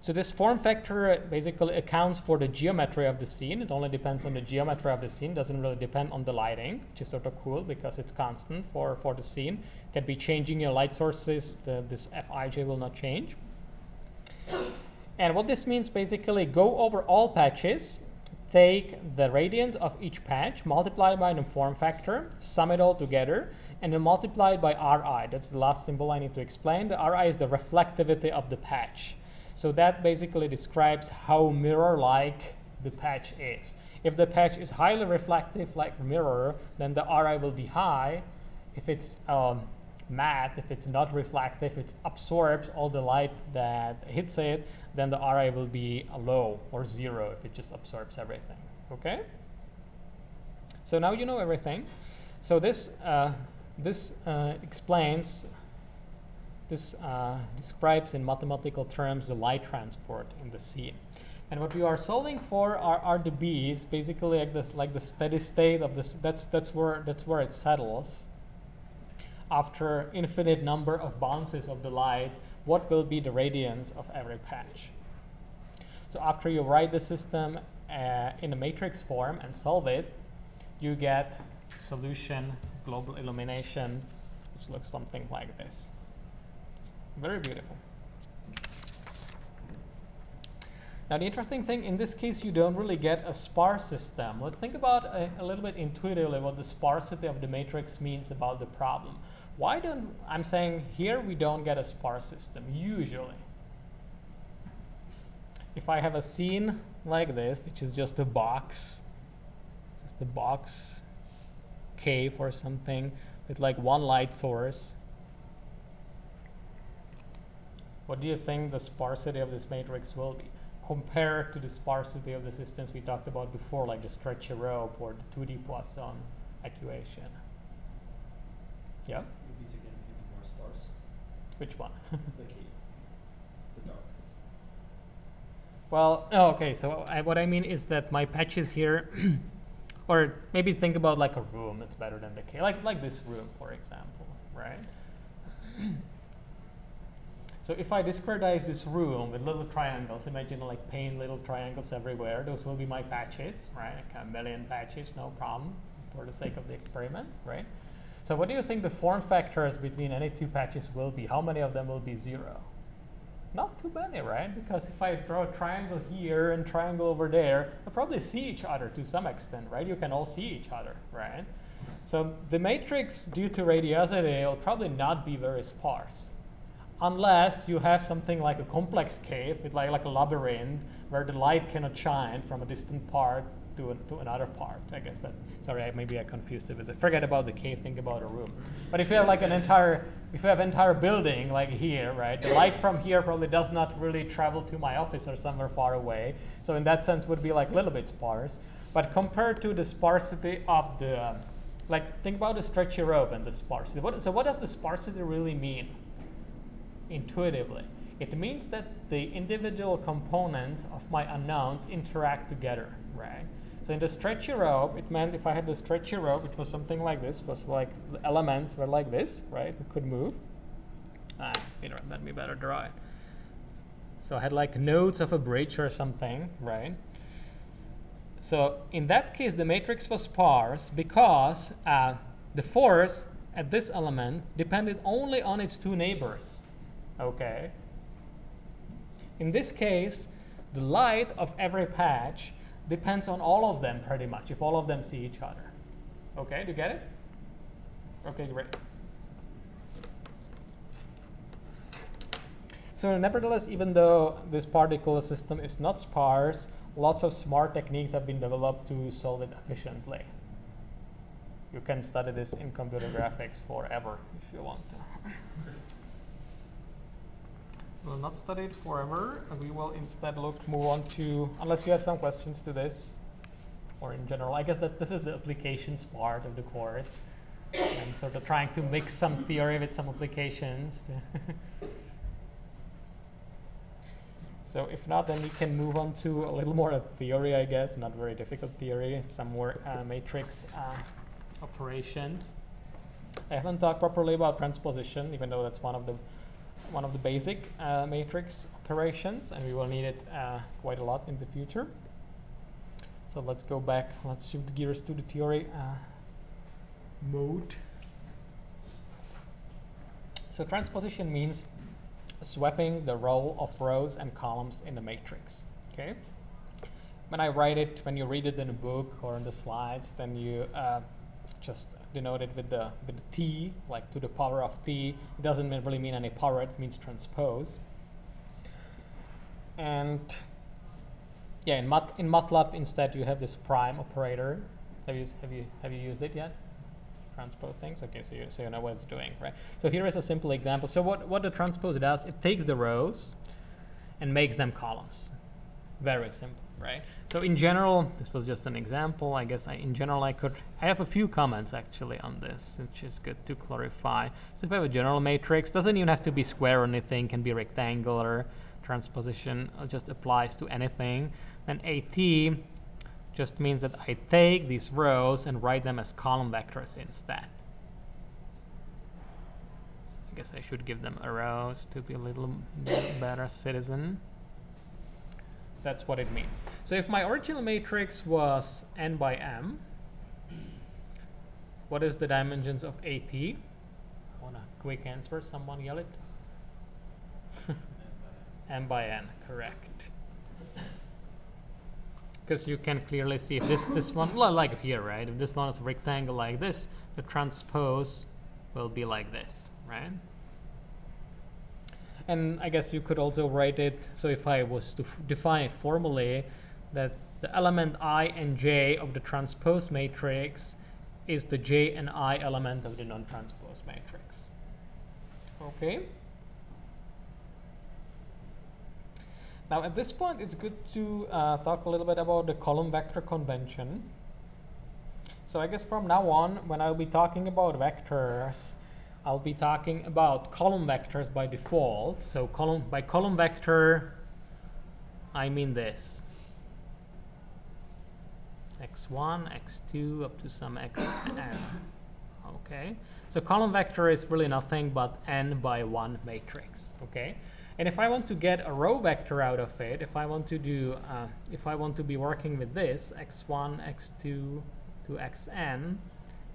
Speaker 1: So this form factor basically accounts for the geometry of the scene. It only depends on the geometry of the scene, doesn't really depend on the lighting, which is sort of cool because it's constant for, for the scene. Can be changing your light sources, the, this Fij will not change. And what this means basically, go over all patches, take the radiance of each patch, multiply by the form factor, sum it all together, and then multiply it by Ri. That's the last symbol I need to explain. The Ri is the reflectivity of the patch. So that basically describes how mirror-like the patch is. If the patch is highly reflective like mirror, then the Ri will be high. If it's um, matte, if it's not reflective, it absorbs all the light that hits it, then the Ri will be low or zero if it just absorbs everything. Okay? So now you know everything. So this, uh, this uh, explains this uh, describes in mathematical terms the light transport in the scene. And what we are solving for are, are the B's, basically like the, like the steady state of this, that's, that's, where, that's where it settles. after infinite number of bounces of the light, what will be the radiance of every patch. So after you write the system uh, in a matrix form and solve it, you get solution global illumination, which looks something like this. Very beautiful. Now the interesting thing, in this case, you don't really get a sparse system. Let's think about a, a, little bit intuitively what the sparsity of the matrix means about the problem. Why don't, I'm saying here we don't get a sparse system, usually. If I have a scene like this, which is just a box, just a box cave or something with like one light source, what do you think the sparsity of this matrix will be? compared to the sparsity of the systems we talked about before, like the stretchy rope or the 2D Poisson equation. Yeah?
Speaker 2: Would be significantly more sparse.
Speaker 1: Which one?
Speaker 2: the key. The dark system.
Speaker 1: Well, oh, okay, so I, what I mean is that my patches here, or maybe think about like a room that's better than the cave, like, like this room, for example, right? So if I discretize this room with little triangles, imagine like paint little triangles everywhere, those will be my patches, right? Like a million patches, no problem for the sake of the experiment, right? So what do you think the form factors between any two patches will be? How many of them will be zero? Not too many, right? Because if I draw a triangle here and triangle over there, they'll probably see each other to some extent, right? You can all see each other, right? So the matrix, due to radiosity, will probably not be very sparse unless you have something like a complex cave with like, like a labyrinth where the light cannot shine from a distant part to, to another part. I guess that, sorry, I, maybe I confused it with it. Forget about the cave, think about a room. But if you have like an entire, if you have entire building like here, right, the light from here probably does not really travel to my office or somewhere far away. So in that sense would be like a little bit sparse. But compared to the sparsity of the, like think about the stretchy rope and the sparsity. What, so what does the sparsity really mean? intuitively. It means that the individual components of my unknowns interact together, right? So in the stretchy rope, it meant if I had the stretchy rope, which was something like this, was like the elements were like this, right? It could move. Ah, Peter, let me better draw it. So I had like nodes of a bridge or something, right? So in that case, the matrix was sparse because uh, the force at this element depended only on its two neighbors okay? In this case, the light of every patch depends on all of them pretty much, if all of them see each other. Okay, do you get it? Okay, great. So nevertheless, even though this particle system is not sparse, lots of smart techniques have been developed to solve it efficiently. You can study this in computer graphics forever if you want to. We'll not study it forever. We will instead look move on to, unless you have some questions to this, or in general. I guess that this is the applications part of the course. and sort of trying to mix some theory with some applications. so if not, then we can move on to a little more theory, I guess. Not very difficult theory, some more uh, matrix uh, operations. I haven't talked properly about transposition, even though that's one of the one of the basic uh, matrix operations, and we will need it uh, quite a lot in the future. So let's go back, let's shift gears to the theory uh, mode. So transposition means swapping the role of rows and columns in the matrix, okay? When I write it, when you read it in a book or in the slides, then you uh, just denoted with the with the t, like to the power of t. It doesn't really mean any power; it means transpose. And yeah, in, Mat in MATLAB instead you have this prime operator. Have you have you have you used it yet? Transpose things. Okay, so you so you know what it's doing, right? So here is a simple example. So what what the transpose does? It takes the rows and makes them columns. Very simple right? So in general, this was just an example. I guess I, in general I could, I have a few comments actually on this, which is good to clarify. So if I have a general matrix, doesn't even have to be square or anything, can be rectangular. Transposition just applies to anything. Then AT just means that I take these rows and write them as column vectors instead. I guess I should give them arrows to be a little better citizen. That's what it means. So if my original matrix was n by m, what is the dimensions of AT? Want a quick answer? Someone yell it. m by n, correct. Because you can clearly see this this one, like here, right? If this one is a rectangle like this, the transpose will be like this, right? And I guess you could also write it, so if I was to define it formally, that the element i and j of the transpose matrix is the j and i element of the non-transpose matrix. Okay? Now at this point, it's good to uh, talk a little bit about the column vector convention. So I guess from now on, when I'll be talking about vectors, I'll be talking about column vectors by default. So column by column vector, I mean this. x1, x2, up to some xn. Okay, so column vector is really nothing but n by 1 matrix. Okay, and if I want to get a row vector out of it, if I want to do, uh, if I want to be working with this x1, x2 to xn,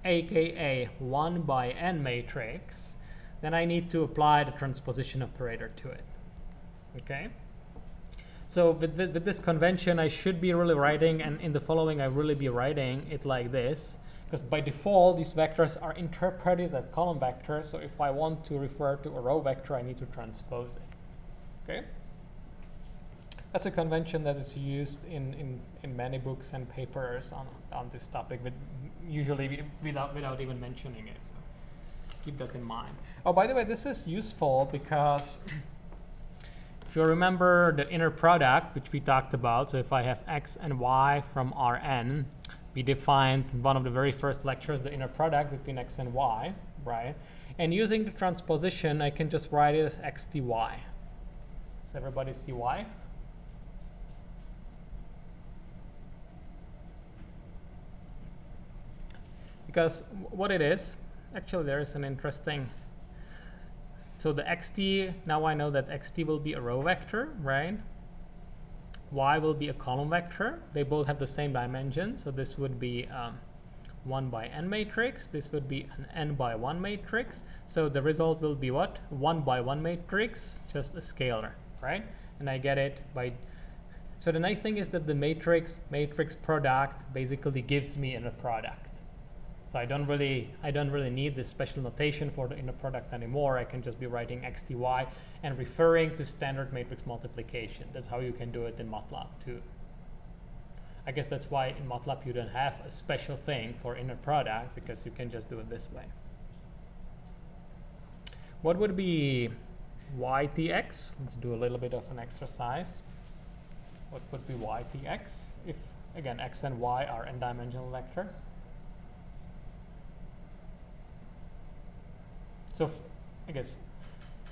Speaker 1: aka 1 by n matrix, then I need to apply the transposition operator to it. Okay? So with, with, with this convention, I should be really writing, and in the following, I really be writing it like this, because by default, these vectors are interpreted as column vectors, so if I want to refer to a row vector, I need to transpose it. Okay? That's a convention that is used in, in, in many books and papers on, on this topic, but usually without, without even mentioning it. So keep that in mind. Oh, by the way, this is useful because if you remember the inner product, which we talked about, so if I have x and y from Rn, we defined in one of the very first lectures the inner product between x and y, right? And using the transposition, I can just write it as x dy. Does everybody see why? Because what it is, actually there is an interesting, so the xt, now I know that xt will be a row vector, right? y will be a column vector. They both have the same dimension, so this would be um, 1 by n matrix. This would be an n by 1 matrix. So the result will be what? 1 by 1 matrix, just a scalar, right? And I get it by. So the nice thing is that the matrix matrix product basically gives me a product. So I don't really I don't really need this special notation for the inner product anymore. I can just be writing x dy and referring to standard matrix multiplication. That's how you can do it in MATLAB too. I guess that's why in MATLAB you don't have a special thing for inner product because you can just do it this way. What would be ytx? Let's do a little bit of an exercise. What would be ytx if, again, x and y are n-dimensional vectors? So, I guess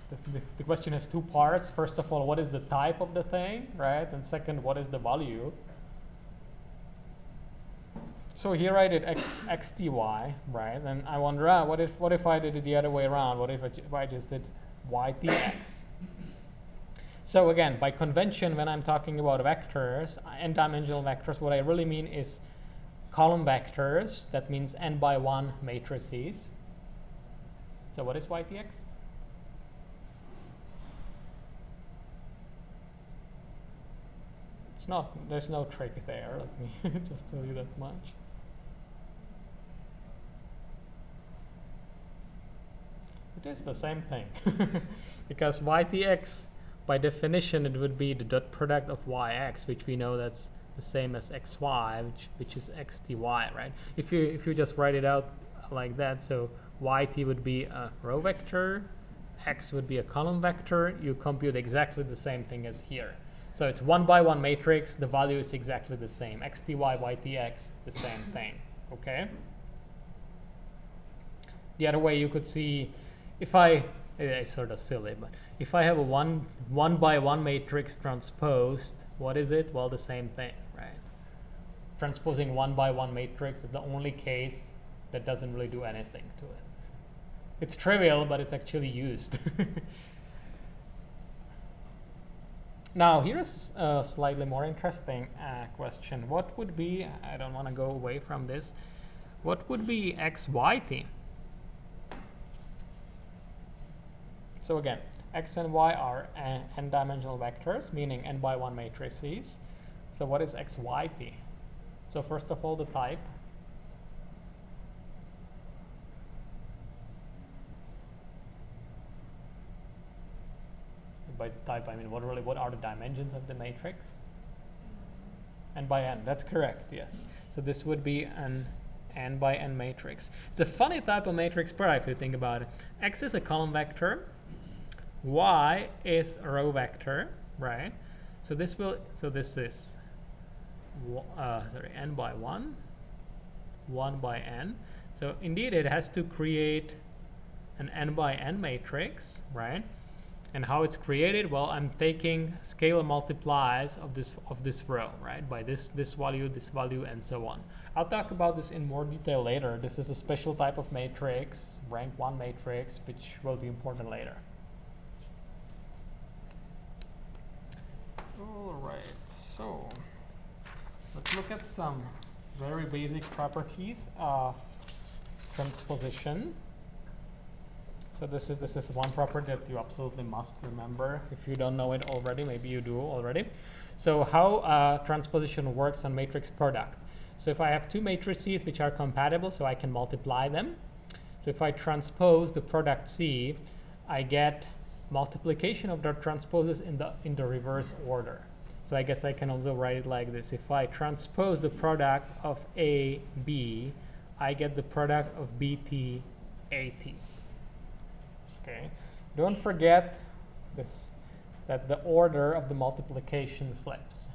Speaker 1: the, the, the question has two parts. First of all, what is the type of the thing, right? And second, what is the value? So here I did x, dy, right? And I wonder, ah, what if what if I did it the other way around? What if I, if I just did y dx? So again, by convention, when I'm talking about vectors, uh, n-dimensional vectors, what I really mean is column vectors. That means n by one matrices. So what is ytx? It's not, there's no trick there, let me just tell you that much. It is the same thing. because ytx, by definition, it would be the dot product of yx, which we know that's the same as xy, which, which is xty, right? If you, if you just write it out like that, so yt would be a row vector, x would be a column vector, you compute exactly the same thing as here. So it's one by one matrix, the value is exactly the same. xty, ytx, the same thing, okay? The other way you could see, if I, eh, it's sort of silly, but if I have a one, one by one matrix transposed, what is it? Well, the same thing, right? Transposing one by one matrix is the only case that doesn't really do anything to it. It's trivial, but it's actually used. now, here's a slightly more interesting uh, question. What would be, I don't want to go away from this, what would be x, y, t? So again, x and y are n-dimensional vectors, meaning n by 1 matrices. So what is x, y, t? So first of all, the type. By type, I mean what really what are the dimensions of the matrix? n by n. That's correct. Yes. So this would be an n by n matrix. It's a funny type of matrix product if you think about it. X is a column vector. Y is a row vector, right? So this will. So this is. Uh, sorry, n by one. One by n. So indeed, it has to create an n by n matrix, right? And how it's created? Well, I'm taking scalar multiplies of this of this row, right? By this this value, this value, and so on. I'll talk about this in more detail later. This is a special type of matrix, rank one matrix, which will be important later. All right, so let's look at some very basic properties of transposition. So this is this is one property that you absolutely must remember. If you don't know it already, maybe you do already. So how uh, transposition works on matrix product. So if I have two matrices which are compatible, so I can multiply them. So if I transpose the product C, I get multiplication of the transposes in the in the reverse order. So I guess I can also write it like this. If I transpose the product of A, B, I get the product of BT, AT. Okay. Don't forget this that the order of the multiplication flips.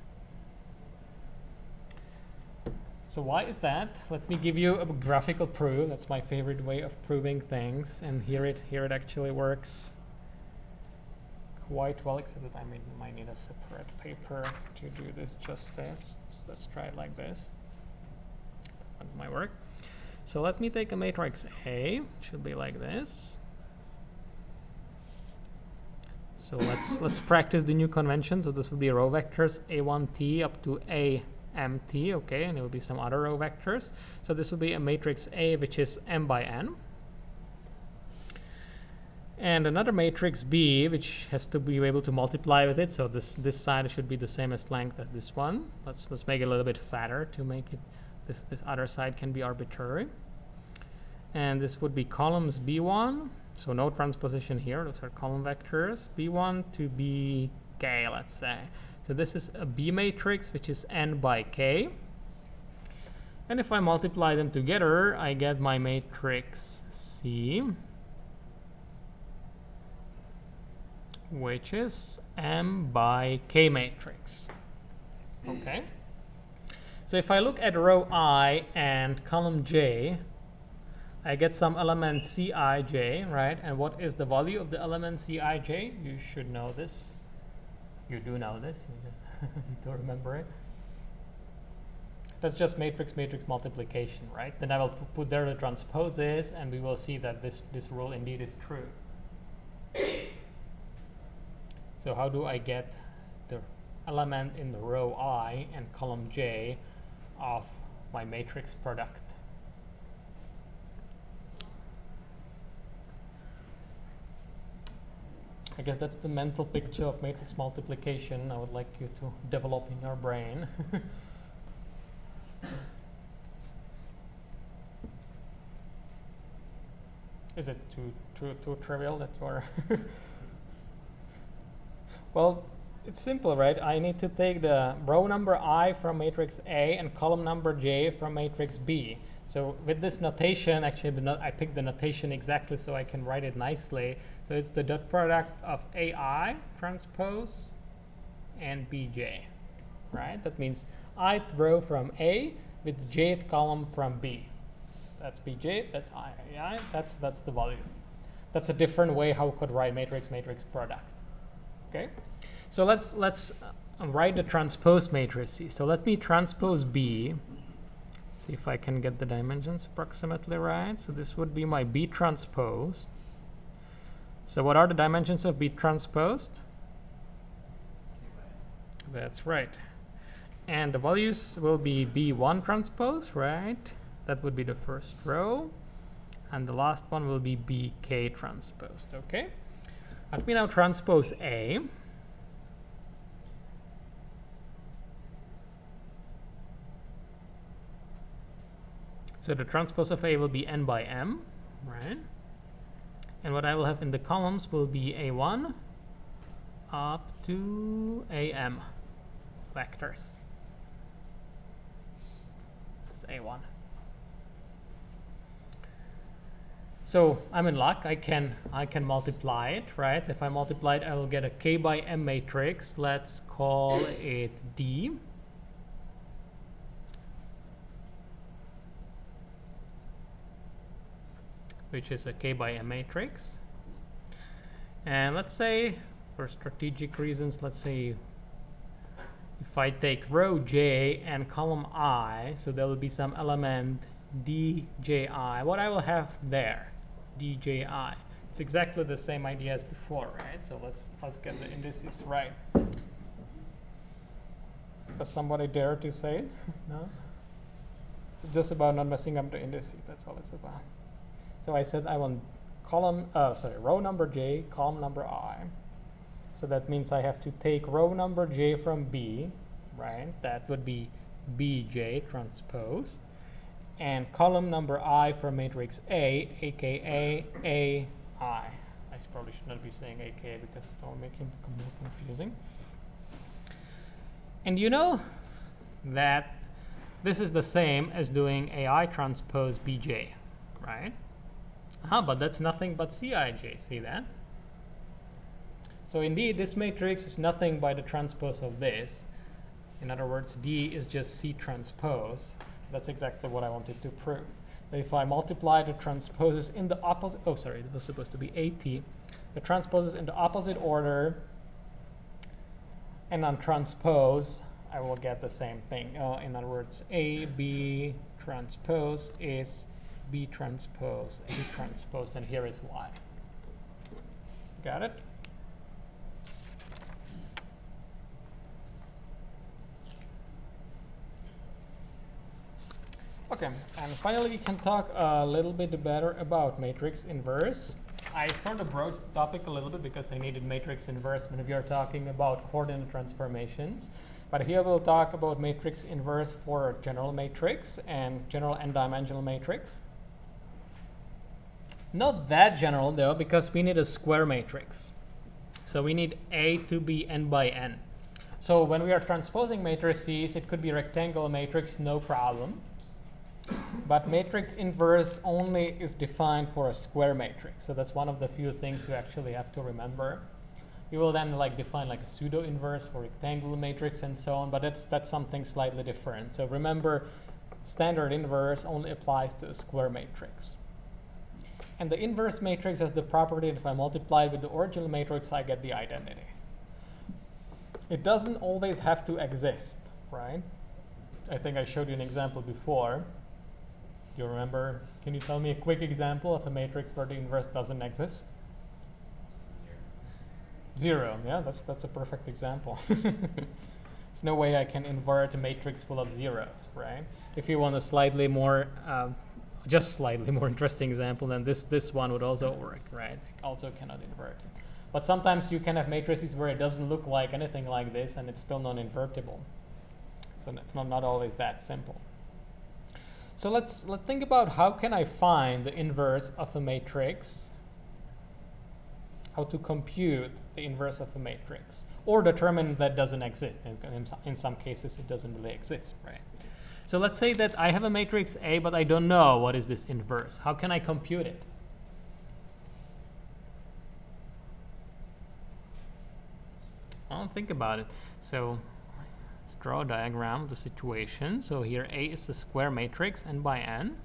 Speaker 1: So why is that? Let me give you a graphical proof. That's my favorite way of proving things. And here it here it actually works quite well, except that I might need a separate paper to do this justice. So let's try it like this. That might work. So let me take a matrix A, it should be like this. So let's let's practice the new convention. So this will be row vectors a1t up to amt, okay, and it will be some other row vectors. So this will be a matrix A, which is m by n. And another matrix B, which has to be able to multiply with it. So this this side should be the same as length as this one. Let's let's make it a little bit fatter to make it. This this other side can be arbitrary. And this would be columns B1 so no transposition here, those are column vectors, B1 to Bk, let's say. So this is a B matrix, which is n by k. And if I multiply them together, I get my matrix C, which is m by k matrix. Okay. So if I look at row i and column j, I get some element Cij, right? And what is the value of the element Cij? You should know this. You do know this. You just need to remember it. That's just matrix matrix multiplication, right? Then I will put there the transposes, and we will see that this this rule indeed is true. so how do I get the element in the row i and column j of my matrix product? I guess that's the mental picture of matrix multiplication I would like you to develop in your brain. Is it too too too trivial that you're Well, it's simple, right? I need to take the row number i from matrix A and column number j from matrix B. So with this notation, actually the I picked the notation exactly so I can write it nicely. So it's the dot product of AI transpose and BJ, right? That means ith row from A with jth column from B. That's BJ, that's AI, that's, that's the value. That's a different way how we could write matrix matrix product, okay? So let's, let's uh, write the transpose matrices. So let me transpose B See if I can get the dimensions approximately right. So this would be my B transpose. So what are the dimensions of B transposed? That's right. And the values will be B1 transpose, right? That would be the first row. And the last one will be BK transpose, okay? Let me now transpose A. So the transpose of A will be n by m, right? And what I will have in the columns will be A1 up to AM vectors. This is A1. So I'm in luck. I can I can multiply it, right? If I multiply it, I will get a k by m matrix. Let's call it D. which is a k by m matrix. And let's say, for strategic reasons, let's say if I take row j and column i, so there will be some element dji, what I will have there, dji. It's exactly the same idea as before, right? So let's let's get the indices right. Does somebody dare to say it? no? Just about not messing up the indices, that's all it's about. So I said I want column, uh, sorry, row number j, column number i. So that means I have to take row number j from B, right? That would be bj transpose. And column number i from matrix A, aka AI. I probably should not be saying aka because it's all making it more confusing. And you know that this is the same as doing AI transpose bj, right? Ah, but that's nothing but Cij, see that? So indeed, this matrix is nothing by the transpose of this. In other words, D is just C transpose. That's exactly what I wanted to prove. But if I multiply the transposes in the opposite, oh sorry, it was supposed to be AT. The transposes in the opposite order, and on transpose, I will get the same thing. Uh, in other words, A, B transpose is B transpose, A transpose, and here is why. Got it? Okay, and finally we can talk a little bit better about matrix inverse. I sort of broached the topic a little bit because I needed matrix inverse when we are talking about coordinate transformations. But here we'll talk about matrix inverse for general matrix and general n-dimensional matrix. Not that general though, because we need a square matrix. So we need A to be n by n. So when we are transposing matrices, it could be a rectangular matrix, no problem. But matrix inverse only is defined for a square matrix. So that's one of the few things you actually have to remember. You will then like define like a pseudo inverse for rectangular matrix and so on, but that's that's something slightly different. So remember, standard inverse only applies to a square matrix. And the inverse matrix has the property that if I multiply with the original matrix, I get the identity. It doesn't always have to exist, right? I think I showed you an example before. Do you remember? Can you tell me a quick example of a matrix where the inverse doesn't exist? Zero, yeah, that's, that's a perfect example. There's no way I can invert a matrix full of zeros, right? If you want a slightly more uh, just slightly more interesting example, then this, this one would also work, right? Also cannot invert. But sometimes you can have matrices where it doesn't look like anything like this and it's still non-invertible. So it's not, not always that simple. So let's, let's think about how can I find the inverse of a matrix, how to compute the inverse of a matrix, or determine that doesn't exist. In, in, in some cases, it doesn't really exist, right? So let's say that I have a matrix A, but I don't know what is this inverse. How can I compute it? Well, think about it. So let's draw a diagram of the situation. So here A is a square matrix, n by n.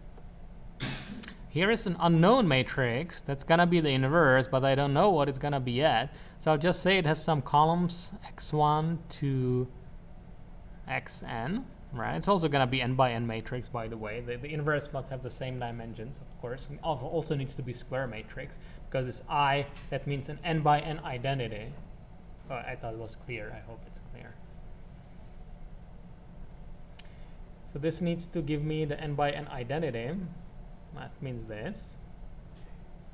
Speaker 1: Here is an unknown matrix that's going to be the inverse, but I don't know what it's going to be yet. So I'll just say it has some columns x1 to xn right? It's also going to be n by n matrix, by the way. The, the inverse must have the same dimensions, of course. And also, also needs to be square matrix because it's i, that means an n by n identity. Oh, I thought it was clear. I hope it's clear. So this needs to give me the n by n identity. That means this.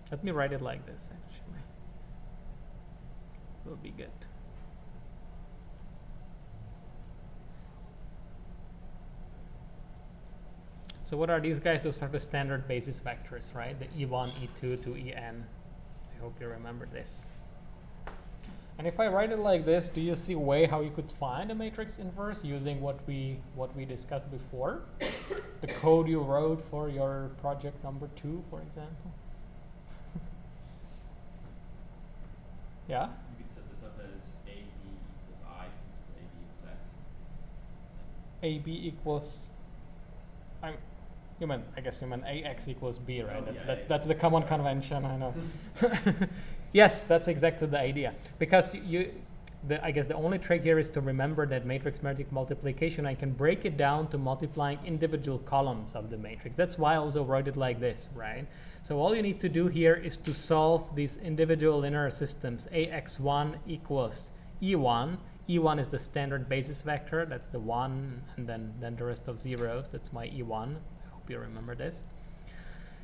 Speaker 1: Let me write it like this, actually. Will be good. So what are these guys? Those are the standard basis vectors, right? The E1, E2 to En. I hope you remember this. And if I write it like this, do you see a way how you could find a matrix inverse using what we what we discussed before? the code you wrote for your project number two, for example. yeah?
Speaker 2: You could set this up as A B equals I instead A B equals X.
Speaker 1: AB equals I'm you meant I guess you meant AX equals B, right?
Speaker 2: Oh,
Speaker 1: that's
Speaker 2: yeah,
Speaker 1: that's that's the common
Speaker 2: sorry.
Speaker 1: convention, I know. yes, that's exactly the idea. Because you the I guess the only trick here is to remember that matrix metric multiplication I can break it down to multiplying individual columns of the matrix. That's why I also wrote it like this, right? So all you need to do here is to solve these individual linear systems. AX1 equals E1. E1 is the standard basis vector. That's the one, and then, then the rest of zeros. That's my E1. You remember this.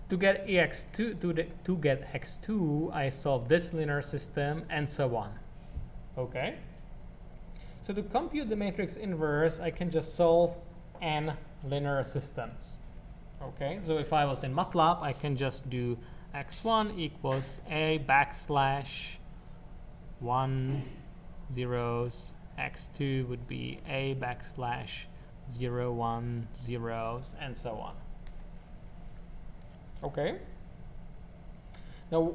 Speaker 1: To get EX2, to, the, to get X2, I solve this linear system, and so on. Okay? So to compute the matrix inverse, I can just solve n linear systems. Okay, so if I was in MATLAB, I can just do x1 equals a backslash 1 zeros, x2 would be a backslash 0 1 zeros, and so on. Okay? Now,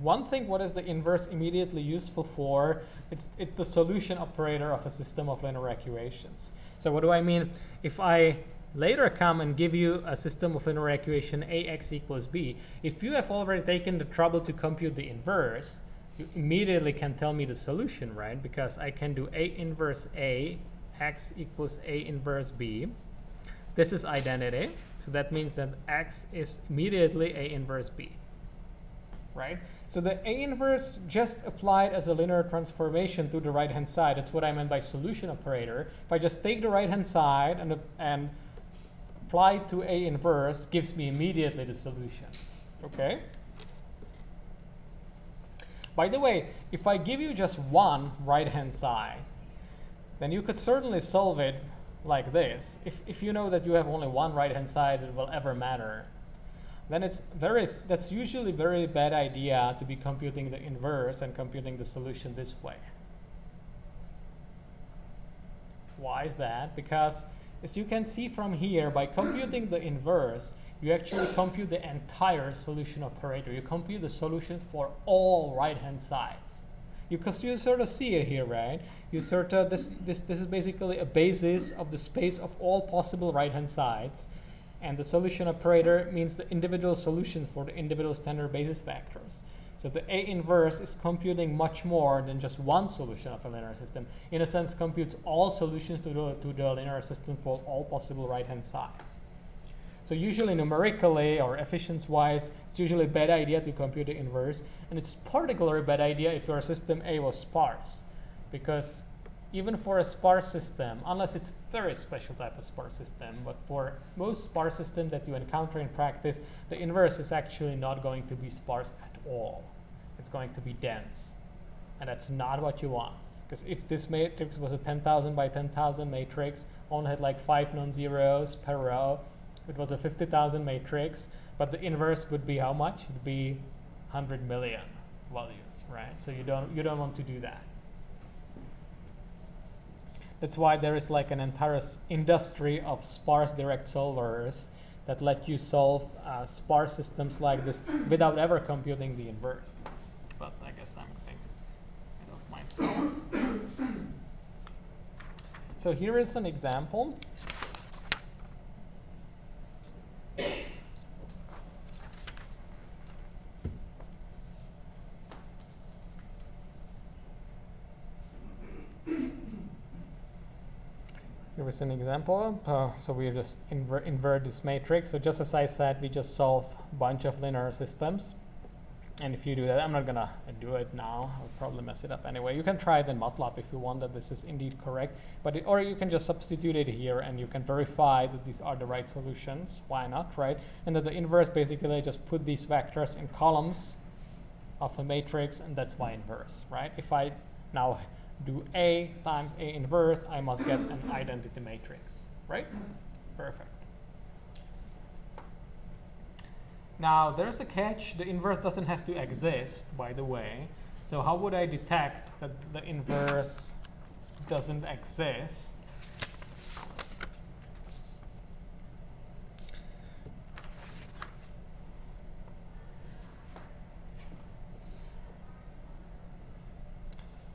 Speaker 1: one thing, what is the inverse immediately useful for? It's, it's the solution operator of a system of linear equations. So what do I mean? If I later come and give you a system of linear equation ax equals b, if you have already taken the trouble to compute the inverse, you immediately can tell me the solution, right? Because I can do a inverse a, x equals a inverse b. This is identity, that means that x is immediately a inverse b, right? So the A inverse just applied as a linear transformation to the right hand side. That's what I meant by solution operator. If I just take the right hand side and, and apply to A inverse, gives me immediately the solution. Okay? By the way, if I give you just one right hand side, then you could certainly solve it like this. If, if you know that you have only one right hand side that will ever matter, then it's very, that's usually very bad idea to be computing the inverse and computing the solution this way. Why is that? Because as you can see from here, by computing the inverse, you actually compute the entire solution operator. You compute the solutions for all right-hand sides. You, cause you sort of see it here, right? You sort of, this, this, this is basically a basis of the space of all possible right-hand sides. And the solution operator means the individual solutions for the individual standard basis vectors. So the A inverse is computing much more than just one solution of a linear system. In a sense, computes all solutions to the, to the linear system for all possible right-hand sides. So usually numerically or efficiency-wise, it's usually a bad idea to compute the inverse. And it's particularly bad idea if your system A was sparse. Because even for a sparse system, unless it's very special type of sparse system, but for most sparse systems that you encounter in practice, the inverse is actually not going to be sparse at all. It's going to be dense. And that's not what you want. Because if this matrix was a 10,000 by 10,000 matrix, only had like five non-zeros per row, it was a 50,000 matrix, but the inverse would be how much? It would be 100 million values, right? So you don't, you don't want to do that. That's why there is like an entire industry of sparse direct solvers that let you solve uh, sparse systems like this without ever computing the inverse. But I guess I'm thinking of myself. so here is an example. Here is an example. Uh, so we just inver invert this matrix. So just as I said, we just solve a bunch of linear systems. And if you do that, I'm not gonna do it now. I'll probably mess it up anyway. You can try it in MATLAB if you want that this is indeed correct. But it, or you can just substitute it here and you can verify that these are the right solutions. Why not, right? And that the inverse basically just put these vectors in columns of a matrix, and that's y inverse, right? If I now do A times A inverse, I must get an identity matrix, right? Perfect. Now, there's a catch. The inverse doesn't have to exist, by the way. So how would I detect that the inverse doesn't exist?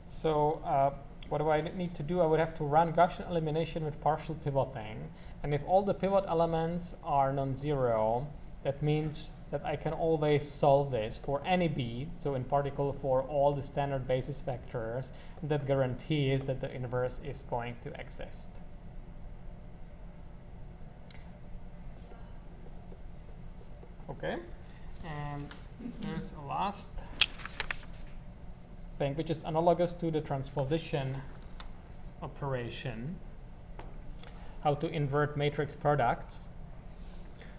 Speaker 1: So uh, what do I need to do? I would have to run Gaussian elimination with partial pivoting. And if all the pivot elements are non-zero, that means that I can always solve this for any b, so in particular for all the standard basis vectors, that guarantees that the inverse is going to exist. Okay, and there's a last thing which is analogous to the transposition operation, how to invert matrix products.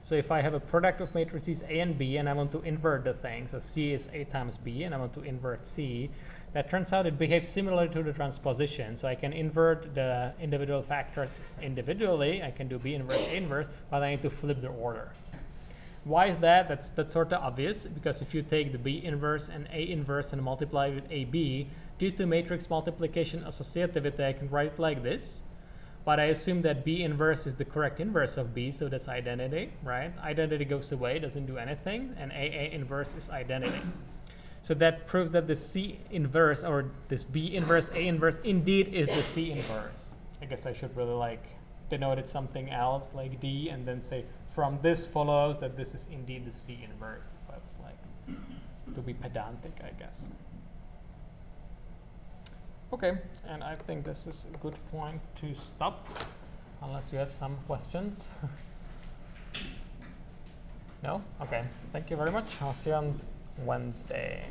Speaker 1: So if I have a product of matrices A and B and I want to invert the thing, so C is A times B and I want to invert C, that turns out it behaves similar to the transposition. So I can invert the individual factors individually, I can do B inverse A inverse, but I need to flip the order. Why is that? That's, that's sort of obvious because if you take the B inverse and A inverse and multiply with AB, due to matrix multiplication associativity, I can write it like this. But I assume that B inverse is the correct inverse of B, so that's identity, right? Identity goes away, doesn't do anything, and AA inverse is identity. So that proves that the C inverse, or this B inverse, A inverse, indeed is the C inverse. I guess I should really like denote it something else, like D, and then say, from this follows that this is indeed the C inverse, if I was like, to be pedantic, I guess. Okay, and I think this is a good point to stop, unless you have some questions. no? Okay, thank you very much. I'll see you on Wednesday.